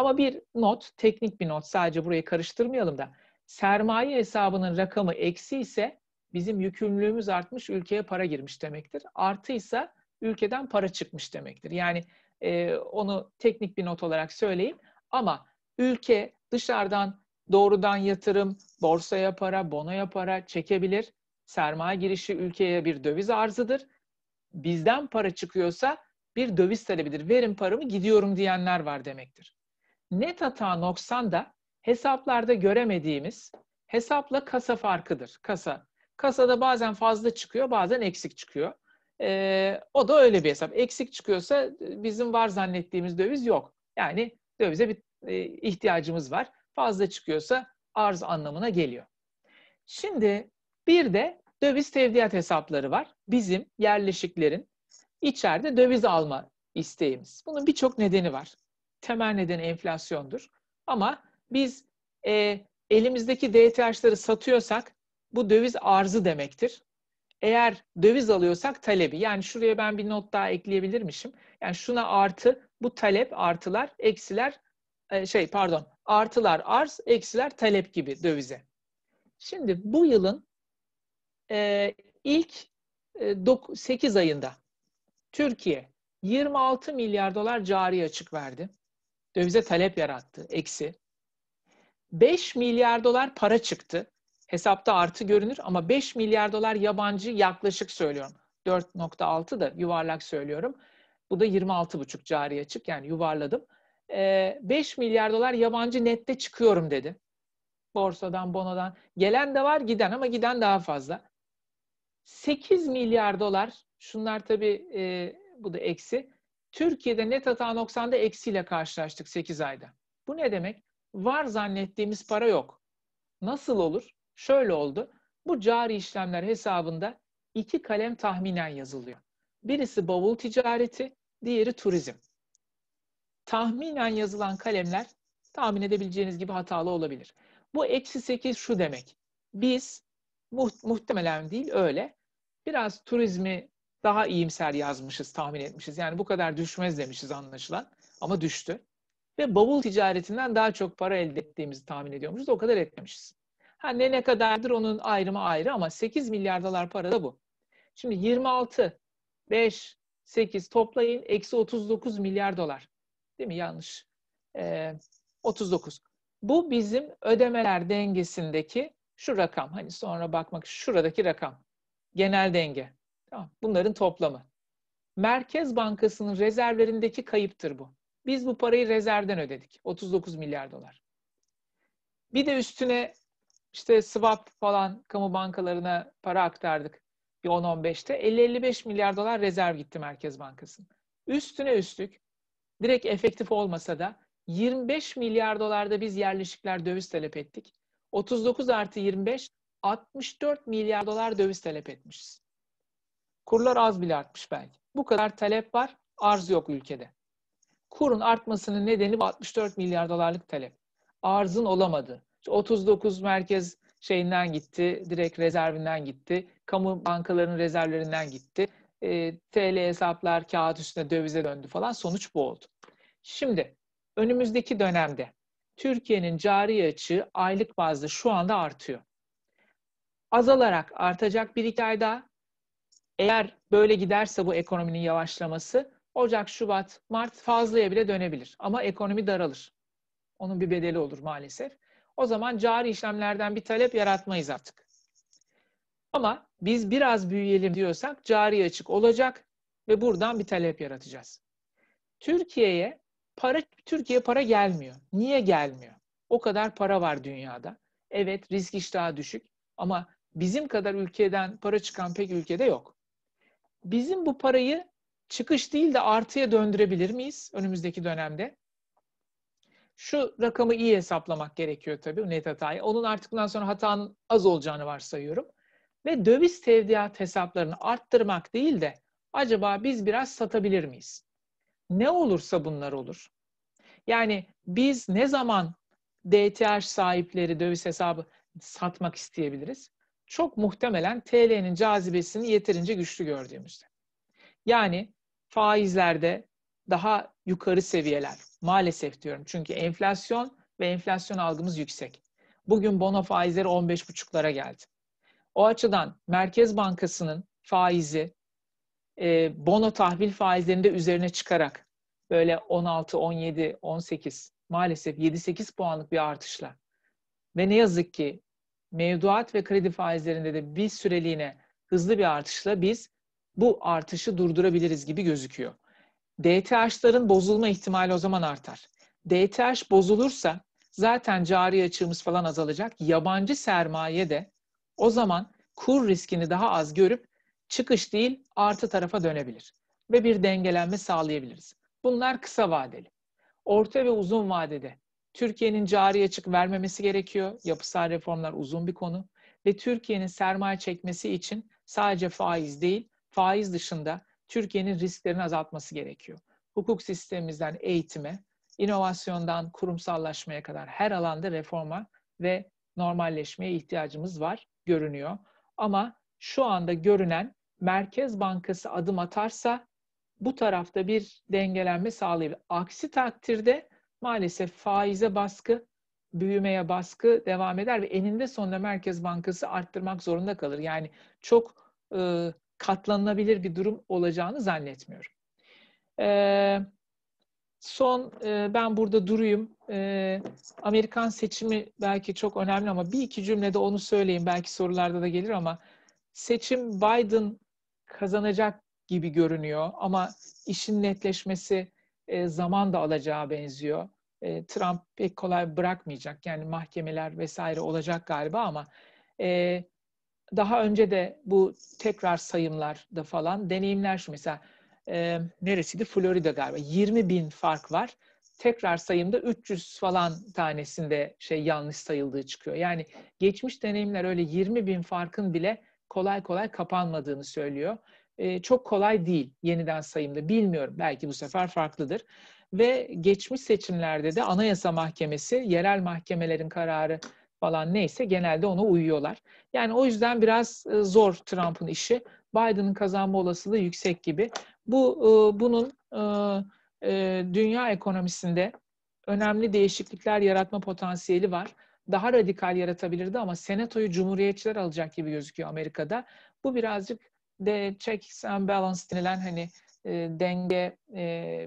Speaker 2: Ama bir not, teknik bir not sadece burayı karıştırmayalım da sermaye hesabının rakamı eksi ise bizim yükümlülüğümüz artmış, ülkeye para girmiş demektir. Artı ise ülkeden para çıkmış demektir. Yani e, onu teknik bir not olarak söyleyeyim. Ama ülke dışarıdan doğrudan yatırım, borsaya para, bonoya para çekebilir. Sermaye girişi ülkeye bir döviz arzıdır. Bizden para çıkıyorsa bir döviz talebidir. Verin paramı gidiyorum diyenler var demektir. Net hata noksan da hesaplarda göremediğimiz hesapla kasa farkıdır. Kasa. Kasada bazen fazla çıkıyor, bazen eksik çıkıyor. Ee, o da öyle bir hesap. Eksik çıkıyorsa bizim var zannettiğimiz döviz yok. Yani dövize bir e, ihtiyacımız var. Fazla çıkıyorsa arz anlamına geliyor. Şimdi bir de döviz tevdiat hesapları var. Bizim yerleşiklerin içeride döviz alma isteğimiz. Bunun birçok nedeni var. Temel nedeni enflasyondur. Ama biz e, elimizdeki DTH'ları satıyorsak bu döviz arzı demektir. Eğer döviz alıyorsak talebi. Yani şuraya ben bir not daha ekleyebilirmişim. Yani şuna artı, bu talep artılar, eksiler e, şey pardon, artılar arz, eksiler talep gibi dövize. Şimdi bu yılın e, ilk e, 8 ayında Türkiye 26 milyar dolar cari açık verdi. Dövize talep yarattı, eksi. 5 milyar dolar para çıktı. Hesapta artı görünür ama 5 milyar dolar yabancı yaklaşık söylüyorum. 4.6 da yuvarlak söylüyorum. Bu da 26,5 cari açık yani yuvarladım. 5 milyar dolar yabancı nette çıkıyorum dedi. Borsadan, bonodan. Gelen de var giden ama giden daha fazla. 8 milyar dolar, şunlar tabii e, bu da eksi. Türkiye'de net hata noksanda eksiyle karşılaştık 8 ayda. Bu ne demek? Var zannettiğimiz para yok. Nasıl olur? Şöyle oldu. Bu cari işlemler hesabında iki kalem tahminen yazılıyor. Birisi bavul ticareti, diğeri turizm. Tahminen yazılan kalemler tahmin edebileceğiniz gibi hatalı olabilir. Bu eksi 8 şu demek. Biz muhtemelen değil öyle biraz turizmi daha iyimser yazmışız, tahmin etmişiz. Yani bu kadar düşmez demişiz anlaşılan ama düştü. Ve bavul ticaretinden daha çok para elde ettiğimizi tahmin ediyormuşuz. O kadar etmemişiz. Ha ne ne kadardır onun ayrımı ayrı ama 8 milyar dolar para da bu. Şimdi 26, 5, 8 toplayın eksi 39 milyar dolar. Değil mi? Yanlış. Ee, 39. Bu bizim ödemeler dengesindeki şu rakam. Hani sonra bakmak şuradaki rakam. Genel denge. Tamam. Bunların toplamı. Merkez Bankası'nın rezervlerindeki kayıptır bu. Biz bu parayı rezervden ödedik. 39 milyar dolar. Bir de üstüne işte swap falan kamu bankalarına para aktardık bir 10-15'te. 50-55 milyar dolar rezerv gitti Merkez Bankası'nın. Üstüne üstlük direkt efektif olmasa da 25 milyar dolarda biz yerleşikler döviz talep ettik. 39 artı 25 64 milyar dolar döviz talep etmişiz. Kurlar az bile artmış belki. Bu kadar talep var, arz yok ülkede. Kurun artmasının nedeni bu 64 milyar dolarlık talep. Arzın olamadığı. 39 merkez şeyinden gitti, direkt rezervinden gitti. Kamu bankalarının rezervlerinden gitti. E, TL hesaplar kağıt üstüne dövize döndü falan. Sonuç bu oldu. Şimdi önümüzdeki dönemde Türkiye'nin cari açığı aylık bazda şu anda artıyor. Azalarak artacak bir iki ay daha. Eğer böyle giderse bu ekonominin yavaşlaması Ocak, Şubat, Mart fazlaya bile dönebilir. Ama ekonomi daralır. Onun bir bedeli olur maalesef. O zaman cari işlemlerden bir talep yaratmayız artık. Ama biz biraz büyüyelim diyorsak cari açık olacak ve buradan bir talep yaratacağız. Türkiye'ye para Türkiye para gelmiyor. Niye gelmiyor? O kadar para var dünyada. Evet risk iştahı düşük ama bizim kadar ülkeden para çıkan pek ülkede yok. Bizim bu parayı çıkış değil de artıya döndürebilir miyiz önümüzdeki dönemde? Şu rakamı iyi hesaplamak gerekiyor tabii net hatayı. Onun artık bundan sonra hatanın az olacağını varsayıyorum. Ve döviz tevdiat hesaplarını arttırmak değil de acaba biz biraz satabilir miyiz? Ne olursa bunlar olur. Yani biz ne zaman DTH sahipleri döviz hesabı satmak isteyebiliriz? Çok muhtemelen TL'nin cazibesini yeterince güçlü gördüğümüzde. Yani faizlerde daha yukarı seviyeler. Maalesef diyorum. Çünkü enflasyon ve enflasyon algımız yüksek. Bugün bono faizleri 15,5'lara geldi. O açıdan Merkez Bankası'nın faizi e, bono tahvil faizlerinde üzerine çıkarak böyle 16, 17, 18 maalesef 7-8 puanlık bir artışla ve ne yazık ki mevduat ve kredi faizlerinde de bir süreliğine hızlı bir artışla biz bu artışı durdurabiliriz gibi gözüküyor. DTH'ların bozulma ihtimali o zaman artar. DTH bozulursa zaten cari açığımız falan azalacak. Yabancı sermaye de o zaman kur riskini daha az görüp çıkış değil artı tarafa dönebilir ve bir dengelenme sağlayabiliriz. Bunlar kısa vadeli. Orta ve uzun vadede Türkiye'nin cari açık vermemesi gerekiyor. Yapısal reformlar uzun bir konu ve Türkiye'nin sermaye çekmesi için sadece faiz değil, faiz dışında Türkiye'nin risklerini azaltması gerekiyor. Hukuk sistemimizden eğitime, inovasyondan kurumsallaşmaya kadar her alanda reforma ve normalleşmeye ihtiyacımız var görünüyor. Ama şu anda görünen Merkez Bankası adım atarsa bu tarafta bir dengelenme sağlayabilir. Aksi takdirde maalesef faize baskı, büyümeye baskı devam eder ve eninde sonunda Merkez Bankası arttırmak zorunda kalır. Yani çok e, katlanılabilir bir durum olacağını zannetmiyorum. E, son e, ben burada duruyum. E, Amerikan seçimi belki çok önemli ama bir iki cümlede onu söyleyeyim. Belki sorularda da gelir ama seçim Biden kazanacak gibi görünüyor ama işin netleşmesi e, zaman da alacağı benziyor. E, Trump pek kolay bırakmayacak. Yani mahkemeler vesaire olacak galiba ama e, daha önce de bu tekrar sayımlarda falan deneyimler şu mesela e, neresiydi? Florida galiba. 20 bin fark var. Tekrar sayımda 300 falan tanesinde şey yanlış sayıldığı çıkıyor. Yani geçmiş deneyimler öyle 20 bin farkın bile kolay kolay kapanmadığını söylüyor. E, çok kolay değil yeniden sayımda. Bilmiyorum. Belki bu sefer farklıdır. Ve geçmiş seçimlerde de Anayasa Mahkemesi yerel mahkemelerin kararı falan neyse genelde ona uyuyorlar. Yani o yüzden biraz e, zor Trump'ın işi. Biden'ın kazanma olasılığı yüksek gibi. Bu e, bunun dünya ekonomisinde önemli değişiklikler yaratma potansiyeli var. Daha radikal yaratabilirdi ama senatoyu cumhuriyetçiler alacak gibi gözüküyor Amerika'da. Bu birazcık de checks and balance denilen hani denge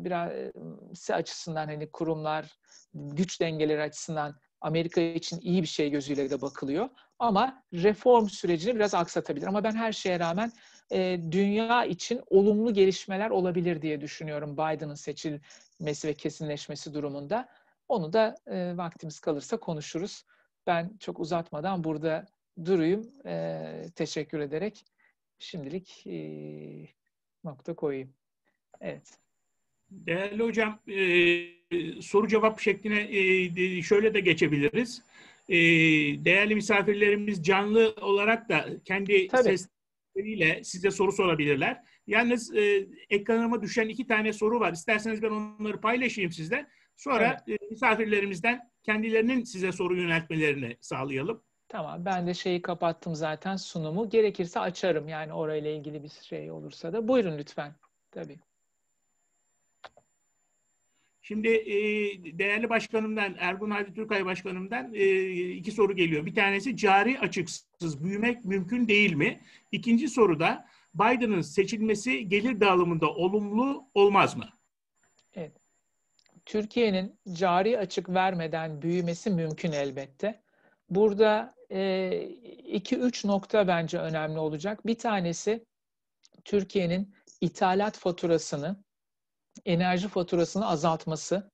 Speaker 2: biraz açısından hani kurumlar güç dengeleri açısından Amerika için iyi bir şey gözüyle de bakılıyor. Ama reform sürecini biraz aksatabilir. Ama ben her şeye rağmen e, dünya için olumlu gelişmeler olabilir diye düşünüyorum Biden'ın seçilmesi ve kesinleşmesi durumunda. Onu da e, vaktimiz kalırsa konuşuruz. Ben çok uzatmadan burada durayım. E, teşekkür ederek şimdilik e, nokta koyayım. Evet.
Speaker 1: Değerli hocam, e, soru cevap şekline e, şöyle de geçebiliriz. E, değerli misafirlerimiz canlı olarak da kendi Tabii. sesleriyle size soru sorabilirler. Yalnız e, ekranıma düşen iki tane soru var. İsterseniz ben onları paylaşayım sizle. Sonra evet. e, misafirlerimizden kendilerinin size soru yöneltmelerini sağlayalım.
Speaker 2: Tamam ben de şeyi kapattım zaten sunumu. Gerekirse açarım yani orayla ilgili bir şey olursa da. Buyurun lütfen. Tabii.
Speaker 1: Şimdi e, değerli başkanımdan, Ergun Hadi Türkay başkanımdan e, iki soru geliyor. Bir tanesi cari açıksız büyümek mümkün değil mi? İkinci soruda Biden'ın seçilmesi gelir dağılımında olumlu olmaz mı?
Speaker 2: Evet. Türkiye'nin cari açık vermeden büyümesi mümkün elbette. Burada e, iki üç nokta bence önemli olacak. Bir tanesi Türkiye'nin ithalat faturasını, enerji faturasını azaltması,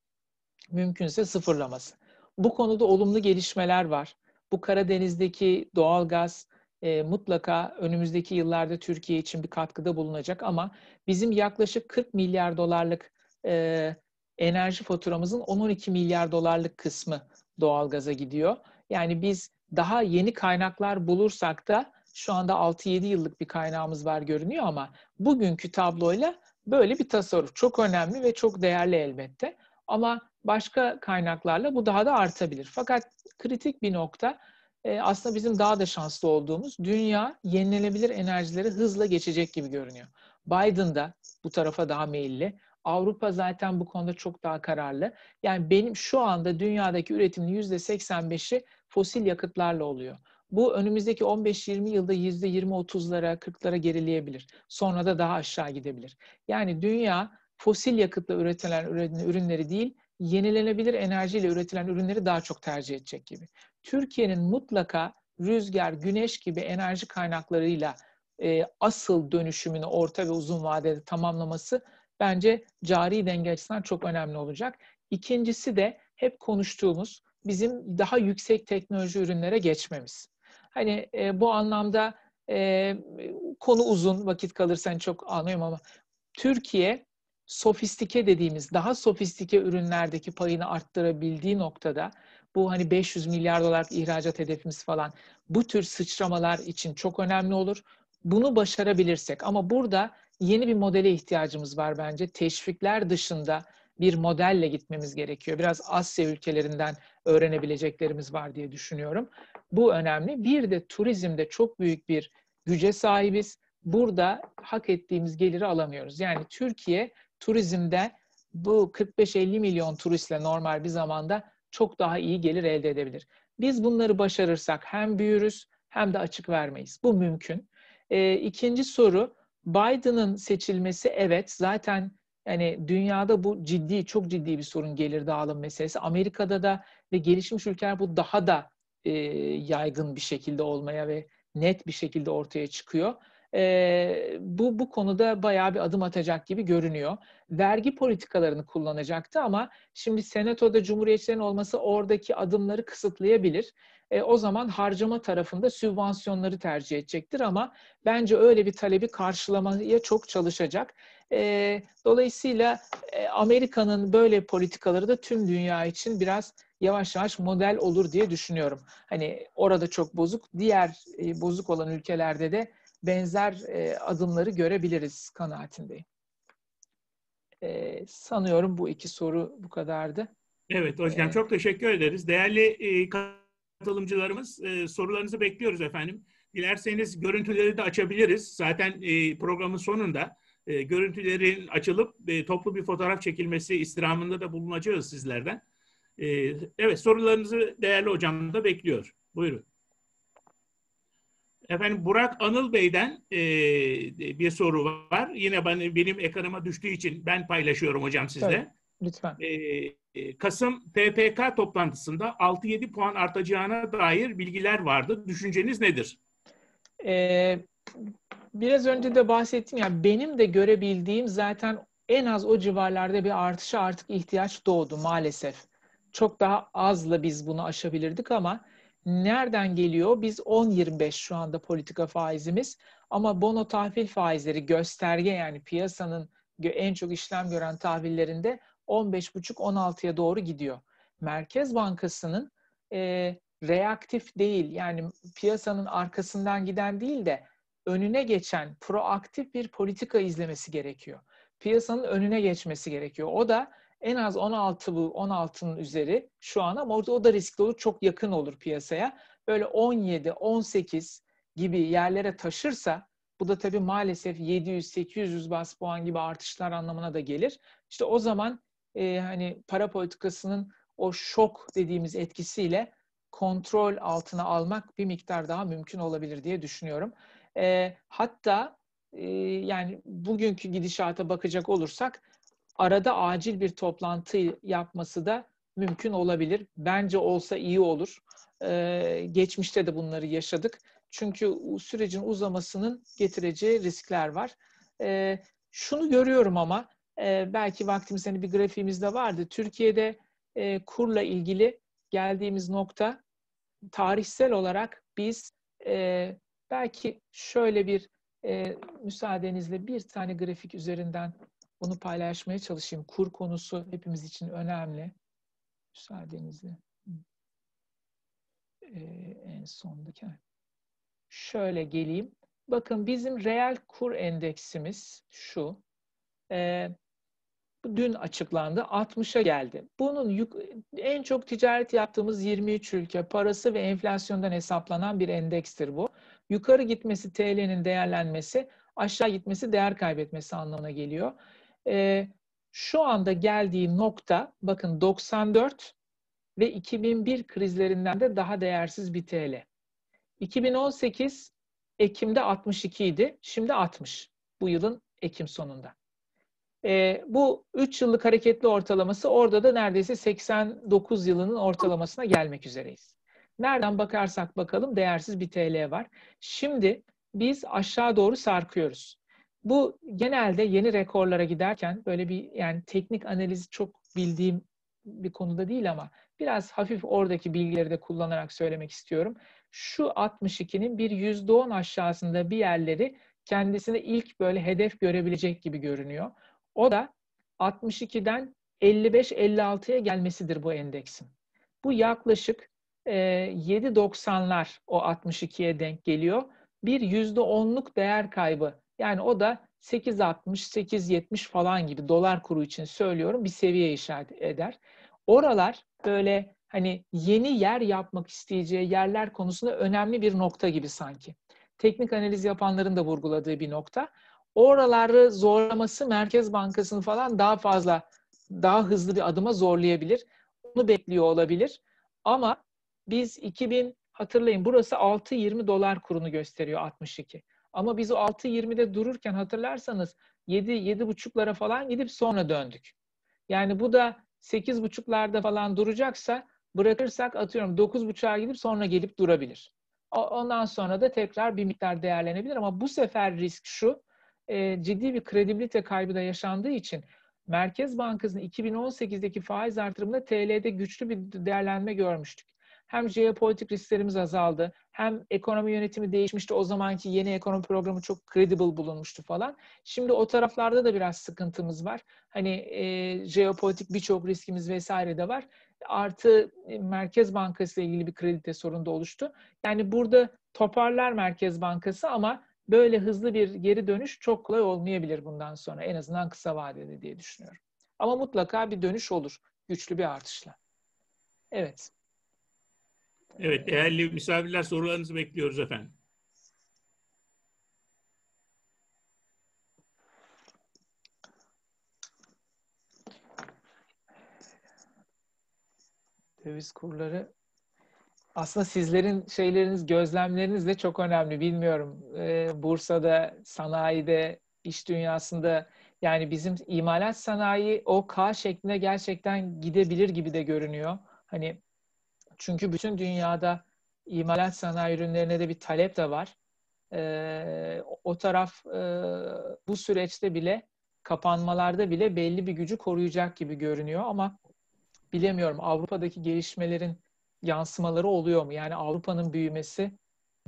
Speaker 2: mümkünse sıfırlaması. Bu konuda olumlu gelişmeler var. Bu Karadeniz'deki doğalgaz e, mutlaka önümüzdeki yıllarda Türkiye için bir katkıda bulunacak ama bizim yaklaşık 40 milyar dolarlık e, enerji faturamızın 10-12 milyar dolarlık kısmı doğalgaza gidiyor. Yani biz daha yeni kaynaklar bulursak da şu anda 6-7 yıllık bir kaynağımız var görünüyor ama bugünkü tabloyla böyle bir tasarruf çok önemli ve çok değerli elbette. Ama başka kaynaklarla bu daha da artabilir. Fakat kritik bir nokta e, aslında bizim daha da şanslı olduğumuz dünya yenilenebilir enerjilere hızla geçecek gibi görünüyor. Biden da bu tarafa daha meyilli. Avrupa zaten bu konuda çok daha kararlı. Yani benim şu anda dünyadaki üretimin %85'i fosil yakıtlarla oluyor. Bu önümüzdeki 15-20 yılda %20-30'lara, 40'lara gerileyebilir. Sonra da daha aşağı gidebilir. Yani dünya fosil yakıtla üretilen ürünleri değil, yenilenebilir enerjiyle üretilen ürünleri daha çok tercih edecek gibi. Türkiye'nin mutlaka rüzgar, güneş gibi enerji kaynaklarıyla e, asıl dönüşümünü orta ve uzun vadede tamamlaması bence cari denge açısından çok önemli olacak. İkincisi de hep konuştuğumuz bizim daha yüksek teknoloji ürünlere geçmemiz. Hani e, bu anlamda e, konu uzun vakit kalırsa hani çok anlıyorum ama Türkiye sofistike dediğimiz daha sofistike ürünlerdeki payını arttırabildiği noktada bu hani 500 milyar dolar ihracat hedefimiz falan bu tür sıçramalar için çok önemli olur. Bunu başarabilirsek ama burada yeni bir modele ihtiyacımız var bence. Teşvikler dışında bir modelle gitmemiz gerekiyor. Biraz Asya ülkelerinden öğrenebileceklerimiz var diye düşünüyorum. Bu önemli. Bir de turizmde çok büyük bir güce sahibiz. Burada hak ettiğimiz geliri alamıyoruz. Yani Türkiye turizmde bu 45-50 milyon turistle normal bir zamanda çok daha iyi gelir elde edebilir. Biz bunları başarırsak hem büyürüz hem de açık vermeyiz. Bu mümkün. E, ikinci soru, Biden'ın seçilmesi evet zaten yani dünyada bu ciddi, çok ciddi bir sorun gelir dağılım meselesi. Amerika'da da ve gelişmiş ülkeler bu daha da e, yaygın bir şekilde olmaya ve net bir şekilde ortaya çıkıyor. E, bu bu konuda bayağı bir adım atacak gibi görünüyor. Vergi politikalarını kullanacaktı ama şimdi Senato'da Cumhuriyetçilerin olması oradaki adımları kısıtlayabilir. E, o zaman harcama tarafında sübvansiyonları tercih edecektir ama bence öyle bir talebi karşılamaya çok çalışacak. E, dolayısıyla e, Amerika'nın böyle politikaları da tüm dünya için biraz yavaş yavaş model olur diye düşünüyorum. Hani orada çok bozuk, diğer e, bozuk olan ülkelerde de benzer e, adımları görebiliriz kanaatindeyim. E, sanıyorum bu iki soru bu kadardı.
Speaker 1: Evet hocam ee, çok teşekkür ederiz. Değerli e, katılımcılarımız e, sorularınızı bekliyoruz efendim. Dilerseniz görüntüleri de açabiliriz. Zaten e, programın sonunda e, görüntülerin açılıp e, toplu bir fotoğraf çekilmesi istirhamında da bulunacağız sizlerden. E, evet sorularınızı değerli hocam da bekliyor. Buyurun. Efendim Burak Anıl Bey'den e, bir soru var. Yine ben, benim ekranıma düştüğü için ben paylaşıyorum hocam sizle. Evet,
Speaker 2: lütfen.
Speaker 1: E, Kasım TPK toplantısında 6-7 puan artacağına dair bilgiler vardı. Düşünceniz nedir?
Speaker 2: Ee, biraz önce de bahsettim ya benim de görebildiğim zaten en az o civarlarda bir artışa artık ihtiyaç doğdu maalesef. Çok daha azla biz bunu aşabilirdik ama nereden geliyor? Biz 10-25 şu anda politika faizimiz ama bono tahvil faizleri gösterge yani piyasanın en çok işlem gören tahvillerinde 15,5-16'ya doğru gidiyor. Merkez Bankası'nın e, reaktif değil yani piyasanın arkasından giden değil de önüne geçen proaktif bir politika izlemesi gerekiyor. Piyasanın önüne geçmesi gerekiyor. O da en az 16 bu 16'nın üzeri şu an ama orada o da riskli olur. Çok yakın olur piyasaya. Böyle 17, 18 gibi yerlere taşırsa bu da tabii maalesef 700, 800 bas puan gibi artışlar anlamına da gelir. İşte o zaman e, hani para politikasının o şok dediğimiz etkisiyle kontrol altına almak bir miktar daha mümkün olabilir diye düşünüyorum. E, hatta e, yani bugünkü gidişata bakacak olursak arada acil bir toplantı yapması da mümkün olabilir. Bence olsa iyi olur. E, geçmişte de bunları yaşadık. Çünkü sürecin uzamasının getireceği riskler var. E, şunu görüyorum ama e, belki vaktimiz hani bir grafiğimizde vardı. Türkiye'de e, kurla ilgili geldiğimiz nokta tarihsel olarak biz e, belki şöyle bir e, müsaadenizle bir tane grafik üzerinden bunu paylaşmaya çalışayım. Kur konusu hepimiz için önemli. Müsaadenizle. E, en sondaki. Şöyle geleyim. Bakın bizim reel kur endeksimiz şu. E, dün açıklandı. 60'a geldi. Bunun en çok ticaret yaptığımız 23 ülke parası ve enflasyondan hesaplanan bir endekstir bu. Yukarı gitmesi TL'nin değerlenmesi, aşağı gitmesi değer kaybetmesi anlamına geliyor. Ee, şu anda geldiği nokta bakın 94 ve 2001 krizlerinden de daha değersiz bir TL. 2018 Ekim'de 62 idi, şimdi 60 bu yılın Ekim sonunda. E, bu 3 yıllık hareketli ortalaması orada da neredeyse 89 yılının ortalamasına gelmek üzereyiz. Nereden bakarsak bakalım değersiz bir TL var. Şimdi biz aşağı doğru sarkıyoruz. Bu genelde yeni rekorlara giderken böyle bir yani teknik analizi çok bildiğim bir konuda değil ama biraz hafif oradaki bilgileri de kullanarak söylemek istiyorum. Şu 62'nin bir %10 aşağısında bir yerleri kendisine ilk böyle hedef görebilecek gibi görünüyor. O da 62'den 55-56'ya gelmesidir bu endeksin. Bu yaklaşık 7.90'lar o 62'ye denk geliyor. Bir %10'luk değer kaybı. Yani o da 8.60-8.70 falan gibi dolar kuru için söylüyorum bir seviye işaret eder. Oralar böyle hani yeni yer yapmak isteyeceği yerler konusunda önemli bir nokta gibi sanki. Teknik analiz yapanların da vurguladığı bir nokta oraları zorlaması Merkez Bankası'nı falan daha fazla, daha hızlı bir adıma zorlayabilir. Onu bekliyor olabilir. Ama biz 2000 hatırlayın burası 6.20 dolar kurunu gösteriyor 62. Ama biz o 6.20'de dururken hatırlarsanız 7 7.5'lara falan gidip sonra döndük. Yani bu da 8.5'larda falan duracaksa bırakırsak atıyorum 9.5'a gidip sonra gelip durabilir. Ondan sonra da tekrar bir miktar değerlenebilir ama bu sefer risk şu e, ciddi bir kredibilite kaybı da yaşandığı için Merkez Bankası'nın 2018'deki faiz artırımında TL'de güçlü bir değerlenme görmüştük. Hem jeopolitik risklerimiz azaldı, hem ekonomi yönetimi değişmişti. O zamanki yeni ekonomi programı çok credible bulunmuştu falan. Şimdi o taraflarda da biraz sıkıntımız var. Hani e, jeopolitik birçok riskimiz vesaire de var. Artı e, Merkez Bankası ile ilgili bir kredite sorunu da oluştu. Yani burada toparlar Merkez Bankası ama böyle hızlı bir geri dönüş çok kolay olmayabilir bundan sonra. En azından kısa vadede diye düşünüyorum. Ama mutlaka bir dönüş olur. Güçlü bir artışla. Evet.
Speaker 1: Evet değerli misafirler sorularınızı bekliyoruz efendim.
Speaker 2: Döviz kurları aslında sizlerin şeyleriniz, gözlemleriniz de çok önemli. Bilmiyorum e, Bursa'da, sanayide, iş dünyasında yani bizim imalat sanayi o K şeklinde gerçekten gidebilir gibi de görünüyor. Hani çünkü bütün dünyada imalat sanayi ürünlerine de bir talep de var. E, o taraf e, bu süreçte bile kapanmalarda bile belli bir gücü koruyacak gibi görünüyor ama bilemiyorum Avrupa'daki gelişmelerin yansımaları oluyor mu? Yani Avrupa'nın büyümesi,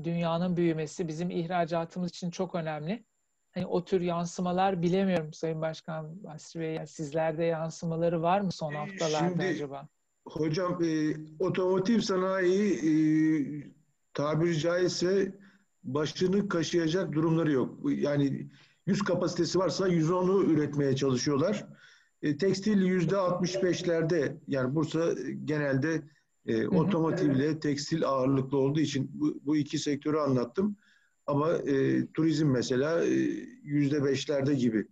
Speaker 2: dünyanın büyümesi bizim ihracatımız için çok önemli. Hani o tür yansımalar bilemiyorum Sayın Başkan Basri Bey. Yani sizlerde yansımaları var mı son haftalarda Şimdi, acaba?
Speaker 3: Hocam e, otomotiv sanayi e, tabiri caizse başını kaşıyacak durumları yok. Yani 100 kapasitesi varsa 110'u üretmeye çalışıyorlar. E, tekstil yüzde 65'lerde yani Bursa genelde e, otomotivle tekstil ağırlıklı olduğu için bu, bu iki sektörü anlattım. Ama e, turizm mesela e, yüzde beşlerde gibi.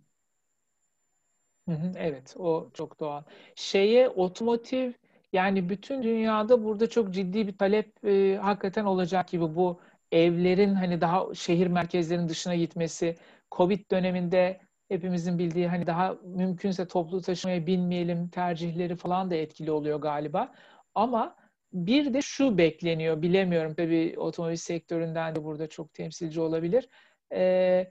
Speaker 2: evet, o çok doğal. Şeye otomotiv yani bütün dünyada burada çok ciddi bir talep e, hakikaten olacak gibi bu evlerin hani daha şehir merkezlerinin dışına gitmesi, Covid döneminde hepimizin bildiği hani daha mümkünse toplu taşımaya binmeyelim tercihleri falan da etkili oluyor galiba. Ama bir de şu bekleniyor, bilemiyorum tabii otomobil sektöründen de burada çok temsilci olabilir. Ee,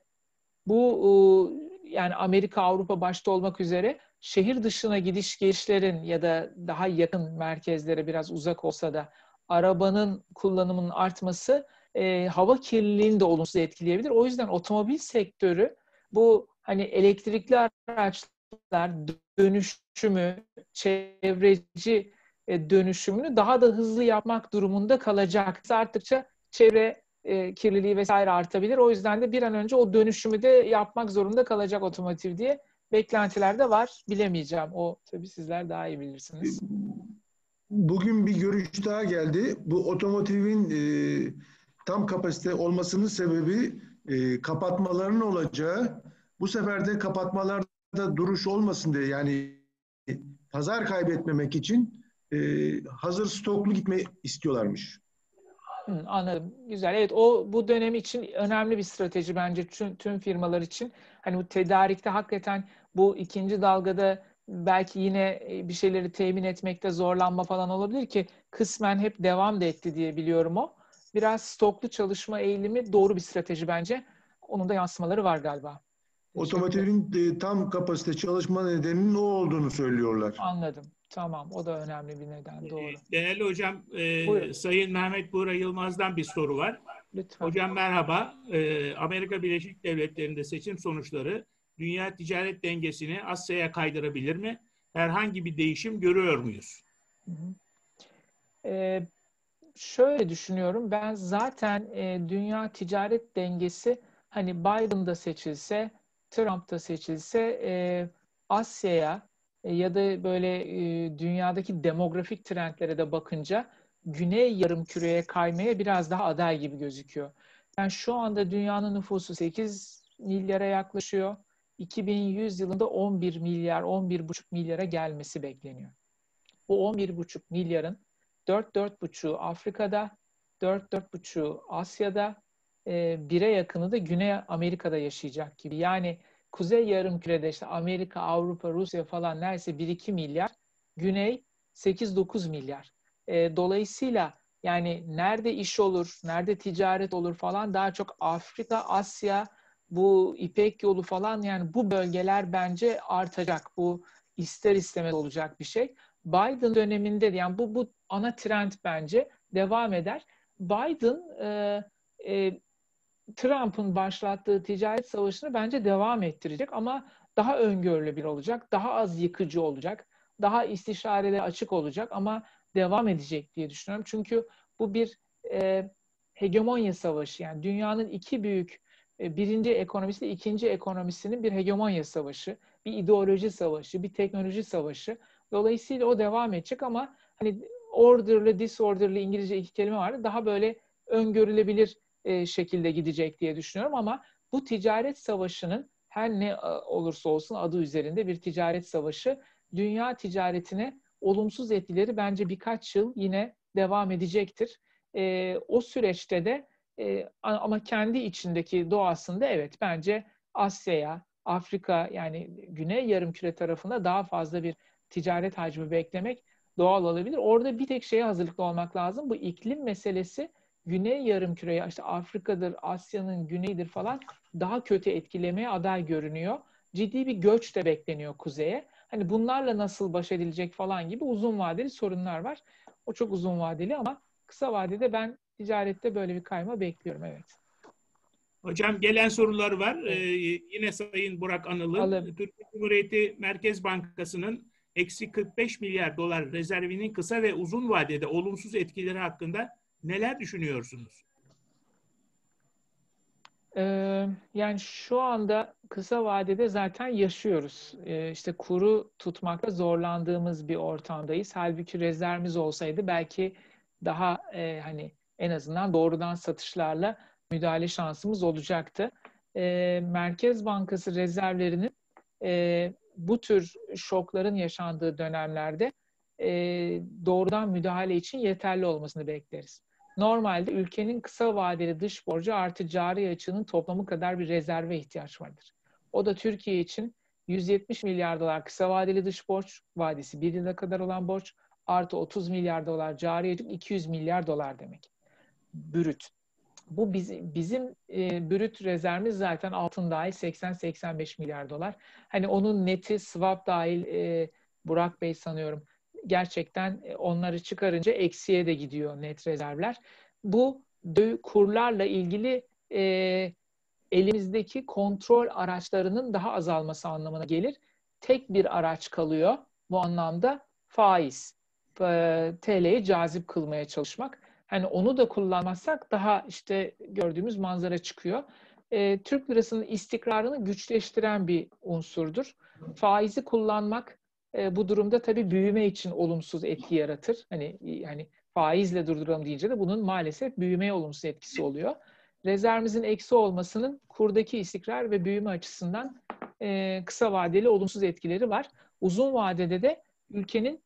Speaker 2: bu yani Amerika, Avrupa başta olmak üzere şehir dışına gidiş gelişlerin ya da daha yakın merkezlere biraz uzak olsa da arabanın kullanımının artması e, hava kirliliğini de olumsuz etkileyebilir. O yüzden otomobil sektörü bu hani elektrikli araçlar dönüşümü, çevreci e, dönüşümünü daha da hızlı yapmak durumunda kalacak. Arttıkça çevre e, kirliliği vesaire artabilir. O yüzden de bir an önce o dönüşümü de yapmak zorunda kalacak otomotiv diye beklentiler de var. Bilemeyeceğim. O tabii sizler daha iyi bilirsiniz.
Speaker 3: Bugün bir görüş daha geldi. Bu otomotivin e, tam kapasite olmasının sebebi e, kapatmaların olacağı. Bu sefer de kapatmalarda duruş olmasın diye yani pazar kaybetmemek için e, hazır stoklu gitme istiyorlarmış.
Speaker 2: Hı, anladım. Güzel. Evet o bu dönem için önemli bir strateji bence tüm, tüm firmalar için. Hani bu tedarikte hakikaten bu ikinci dalgada belki yine e, bir şeyleri temin etmekte zorlanma falan olabilir ki kısmen hep devam da etti diye biliyorum o. Biraz stoklu çalışma eğilimi doğru bir strateji bence. Onun da yansımaları var galiba.
Speaker 3: Otomotivin e, tam kapasite çalışma nedeninin o olduğunu söylüyorlar.
Speaker 2: Anladım. Tamam. O da önemli bir neden.
Speaker 1: Ee,
Speaker 2: doğru.
Speaker 1: Değerli hocam, e, Sayın Mehmet Buğra Yılmaz'dan bir soru var.
Speaker 2: Lütfen.
Speaker 1: Hocam merhaba. E, Amerika Birleşik Devletleri'nde seçim sonuçları dünya ticaret dengesini Asya'ya kaydırabilir mi? Herhangi bir değişim görüyor muyuz?
Speaker 2: Ee, şöyle düşünüyorum. Ben zaten e, dünya ticaret dengesi hani Biden'da seçilse, Trump'ta seçilse e, Asya'ya e, ya da böyle e, dünyadaki demografik trendlere de bakınca güney yarım küreye kaymaya biraz daha aday gibi gözüküyor. Yani şu anda dünyanın nüfusu 8 milyara yaklaşıyor. 2100 yılında 11 milyar, 11,5 milyara gelmesi bekleniyor. Bu 11,5 milyarın 4-4,5'u Afrika'da, 4-4,5'u Asya'da, e, bire yakını da Güney Amerika'da yaşayacak gibi. Yani Kuzey Yarımküre'de işte Amerika, Avrupa, Rusya falan neredeyse 1-2 milyar, Güney 8-9 milyar. E, dolayısıyla yani nerede iş olur, nerede ticaret olur falan daha çok Afrika, Asya, bu İpek yolu falan yani bu bölgeler bence artacak. Bu ister istemez olacak bir şey. Biden döneminde yani bu bu ana trend bence devam eder. Biden e, e, Trump'ın başlattığı ticaret savaşını bence devam ettirecek ama daha öngörülebilir olacak, daha az yıkıcı olacak, daha istişarelere açık olacak ama devam edecek diye düşünüyorum. Çünkü bu bir e, hegemonya savaşı yani dünyanın iki büyük birinci ekonomisi ikinci ekonomisinin bir hegemonya savaşı, bir ideoloji savaşı, bir teknoloji savaşı. Dolayısıyla o devam edecek ama hani orderly, disorderly İngilizce iki kelime vardı. Daha böyle öngörülebilir e, şekilde gidecek diye düşünüyorum ama bu ticaret savaşının her ne e, olursa olsun adı üzerinde bir ticaret savaşı dünya ticaretine olumsuz etkileri bence birkaç yıl yine devam edecektir. E, o süreçte de e, ama kendi içindeki doğasında evet bence Asya'ya, Afrika yani Güney Yarımküre tarafında daha fazla bir ticaret hacmi beklemek doğal olabilir. Orada bir tek şeye hazırlıklı olmak lazım. Bu iklim meselesi Güney Yarımküre'ye işte Afrika'dır, Asya'nın güneyidir falan daha kötü etkilemeye aday görünüyor. Ciddi bir göç de bekleniyor kuzeye. Hani bunlarla nasıl baş edilecek falan gibi uzun vadeli sorunlar var. O çok uzun vadeli ama kısa vadede ben ticarette böyle bir kayma bekliyorum evet.
Speaker 1: Hocam gelen sorular var. Ee, yine Sayın Burak Anıl'ın Türkiye Cumhuriyeti Merkez Bankası'nın eksi 45 milyar dolar rezervinin kısa ve uzun vadede olumsuz etkileri hakkında neler düşünüyorsunuz?
Speaker 2: Ee, yani şu anda kısa vadede zaten yaşıyoruz. Ee, işte kuru tutmakta zorlandığımız bir ortamdayız. Halbuki rezervimiz olsaydı belki daha e, hani en azından doğrudan satışlarla müdahale şansımız olacaktı. E, Merkez Bankası rezervlerinin e, bu tür şokların yaşandığı dönemlerde e, doğrudan müdahale için yeterli olmasını bekleriz. Normalde ülkenin kısa vadeli dış borcu artı cari açığının toplamı kadar bir rezerve ihtiyaç vardır. O da Türkiye için 170 milyar dolar kısa vadeli dış borç vadisi bir yıla kadar olan borç artı 30 milyar dolar cari açık 200 milyar dolar demek. Brüt. Bu bizim, bizim e, brüt rezervimiz zaten altın dahil 80-85 milyar dolar. Hani onun neti swap dahil e, Burak Bey sanıyorum gerçekten e, onları çıkarınca eksiye de gidiyor net rezervler. Bu kurlarla ilgili e, elimizdeki kontrol araçlarının daha azalması anlamına gelir. Tek bir araç kalıyor bu anlamda faiz. E, TL'yi cazip kılmaya çalışmak. Hani onu da kullanmazsak daha işte gördüğümüz manzara çıkıyor. E, Türk lirasının istikrarını güçleştiren bir unsurdur. Faizi kullanmak e, bu durumda tabii büyüme için olumsuz etki yaratır. Hani yani faizle durduralım deyince de bunun maalesef büyümeye olumsuz etkisi oluyor. Rezervimizin eksi olmasının kurdaki istikrar ve büyüme açısından e, kısa vadeli olumsuz etkileri var. Uzun vadede de ülkenin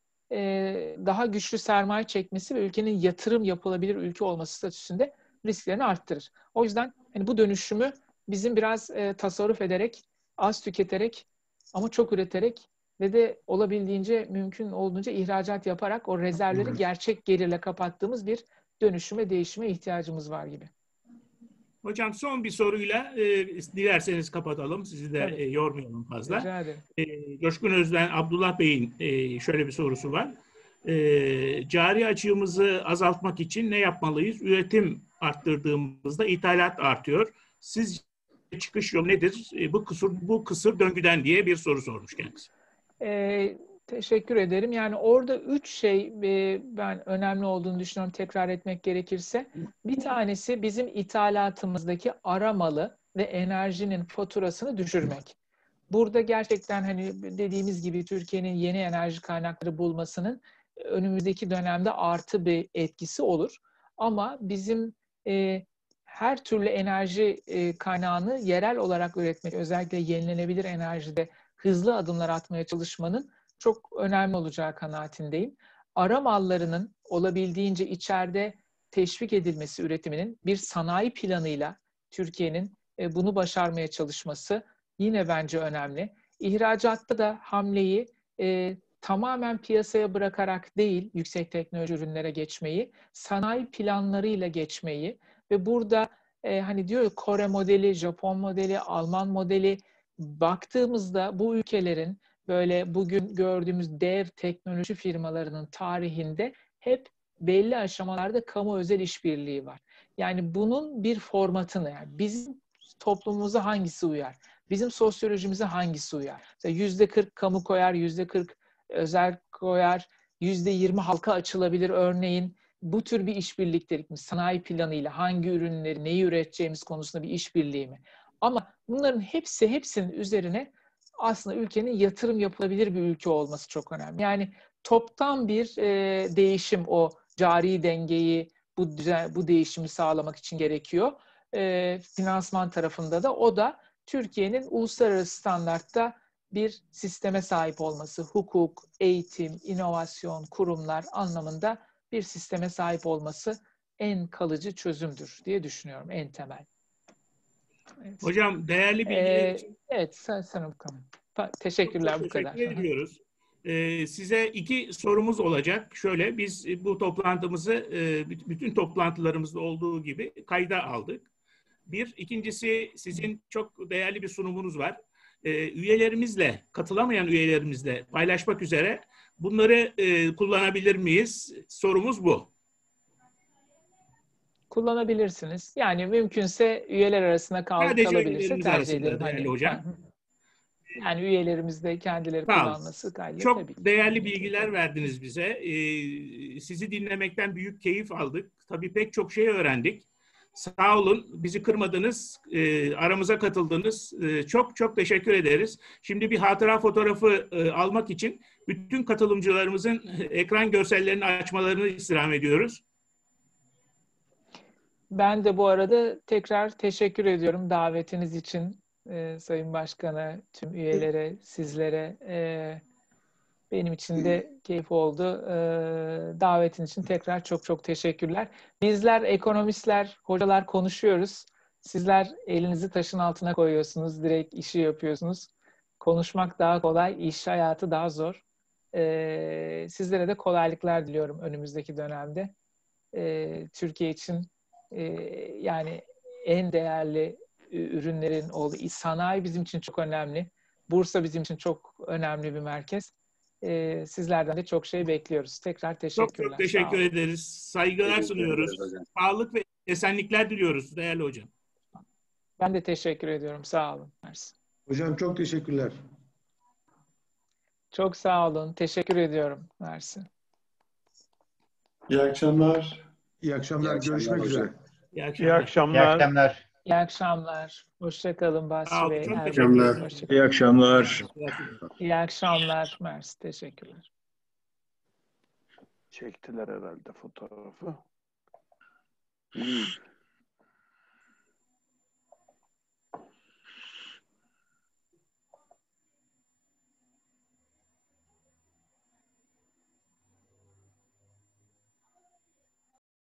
Speaker 2: daha güçlü sermaye çekmesi ve ülkenin yatırım yapılabilir ülke olması statüsünde risklerini arttırır. O yüzden hani bu dönüşümü bizim biraz e, tasarruf ederek, az tüketerek ama çok üreterek ve de olabildiğince mümkün olduğunca ihracat yaparak o rezervleri gerçek gelirle kapattığımız bir dönüşüme, değişime ihtiyacımız var gibi.
Speaker 1: Hocam son bir soruyla e, dilerseniz kapatalım. Sizi de e, yormayalım fazla.
Speaker 2: Rica ederim.
Speaker 1: E, Coşkun Özden, Abdullah Bey'in e, şöyle bir sorusu var. E, cari açığımızı azaltmak için ne yapmalıyız? Üretim arttırdığımızda ithalat artıyor. Siz çıkış yolu nedir? E, bu kısır bu kısır döngüden diye bir soru sormuş kendisi.
Speaker 2: E, teşekkür ederim. Yani orada üç şey e, ben önemli olduğunu düşünüyorum tekrar etmek gerekirse. Bir tanesi bizim ithalatımızdaki aramalı ve enerjinin faturasını düşürmek. Burada gerçekten hani dediğimiz gibi Türkiye'nin yeni enerji kaynakları bulmasının önümüzdeki dönemde artı bir etkisi olur. Ama bizim e, her türlü enerji e, kaynağını yerel olarak üretmek, özellikle yenilenebilir enerjide hızlı adımlar atmaya çalışmanın çok önemli olacağı kanaatindeyim. Ara mallarının olabildiğince içeride teşvik edilmesi üretiminin bir sanayi planıyla Türkiye'nin e, bunu başarmaya çalışması yine bence önemli. İhracatta da hamleyi e, tamamen piyasaya bırakarak değil yüksek teknoloji ürünlere geçmeyi, sanayi planlarıyla geçmeyi ve burada e, hani diyor Kore modeli, Japon modeli, Alman modeli baktığımızda bu ülkelerin böyle bugün gördüğümüz dev teknoloji firmalarının tarihinde hep belli aşamalarda kamu özel işbirliği var. Yani bunun bir formatını yani bizim toplumumuza hangisi uyar? Bizim sosyolojimize hangisi uyar? Yüzde kırk kamu koyar, yüzde kırk özel koyar, yüzde yirmi halka açılabilir örneğin. Bu tür bir işbirliktelik mi? Sanayi planıyla hangi ürünleri, neyi üreteceğimiz konusunda bir işbirliği mi? Ama bunların hepsi hepsinin üzerine aslında ülkenin yatırım yapılabilir bir ülke olması çok önemli. Yani toptan bir e, değişim o cari dengeyi bu düzen, bu değişimi sağlamak için gerekiyor. E, finansman tarafında da o da Türkiye'nin uluslararası standartta bir sisteme sahip olması, hukuk, eğitim, inovasyon, kurumlar anlamında bir sisteme sahip olması en kalıcı çözümdür diye düşünüyorum en temel.
Speaker 1: Evet. Hocam değerli bilgiler
Speaker 2: ee, Evet, sen, sen bakalım. Teşekkürler bu kadar.
Speaker 1: Teşekkür ediyoruz. Ee, size iki sorumuz olacak. Şöyle, biz bu toplantımızı e, bütün toplantılarımızda olduğu gibi kayda aldık. Bir, ikincisi sizin çok değerli bir sunumunuz var. Ee, üyelerimizle, katılamayan üyelerimizle paylaşmak üzere bunları e, kullanabilir miyiz? Sorumuz bu
Speaker 2: kullanabilirsiniz. Yani mümkünse üyeler arasında kal
Speaker 1: Sadece
Speaker 2: kalabilirse tercih ederim.
Speaker 1: Hani, hocam.
Speaker 2: Yani üyelerimiz de kendileri tamam. kullanması kaydıyla
Speaker 1: Çok
Speaker 2: tabii ki.
Speaker 1: değerli bilgiler verdiniz bize. Ee, sizi dinlemekten büyük keyif aldık. Tabii pek çok şey öğrendik. Sağ olun, bizi kırmadınız, e, aramıza katıldınız. E, çok çok teşekkür ederiz. Şimdi bir hatıra fotoğrafı e, almak için bütün katılımcılarımızın ekran görsellerini açmalarını istirham ediyoruz.
Speaker 2: Ben de bu arada tekrar teşekkür ediyorum davetiniz için. e, Sayın Başkan'a, tüm üyelere, sizlere. E, benim için de keyif oldu. E, davetin için tekrar çok çok teşekkürler. Bizler ekonomistler, hocalar konuşuyoruz. Sizler elinizi taşın altına koyuyorsunuz, direkt işi yapıyorsunuz. Konuşmak daha kolay, iş hayatı daha zor. E, sizlere de kolaylıklar diliyorum önümüzdeki dönemde. E, Türkiye için e, yani en değerli ürünlerin olduğu sanayi bizim için çok önemli. Bursa bizim için çok önemli bir merkez. Ee, sizlerden de çok şey bekliyoruz. Tekrar teşekkürler.
Speaker 1: Çok çok teşekkür ederiz. Saygılar sunuyoruz. Sağlık ve esenlikler diliyoruz değerli hocam.
Speaker 2: Ben de teşekkür ediyorum. Sağ olun.
Speaker 3: Hocam çok teşekkürler.
Speaker 2: Çok sağ olun. Teşekkür ediyorum. Mersi.
Speaker 4: İyi akşamlar.
Speaker 3: İyi akşamlar.
Speaker 5: İyi akşamlar
Speaker 3: Görüşmek
Speaker 5: hocam.
Speaker 3: üzere.
Speaker 1: İyi
Speaker 6: İyi
Speaker 1: akşamlar.
Speaker 7: İyi akşamlar.
Speaker 2: İyi akşamlar. Hoşçakalın Basri Bey.
Speaker 1: teşekkür
Speaker 5: akşamlar. İyi akşamlar.
Speaker 2: İyi akşamlar. Mersi. Teşekkürler.
Speaker 6: Çektiler herhalde fotoğrafı. Hmm.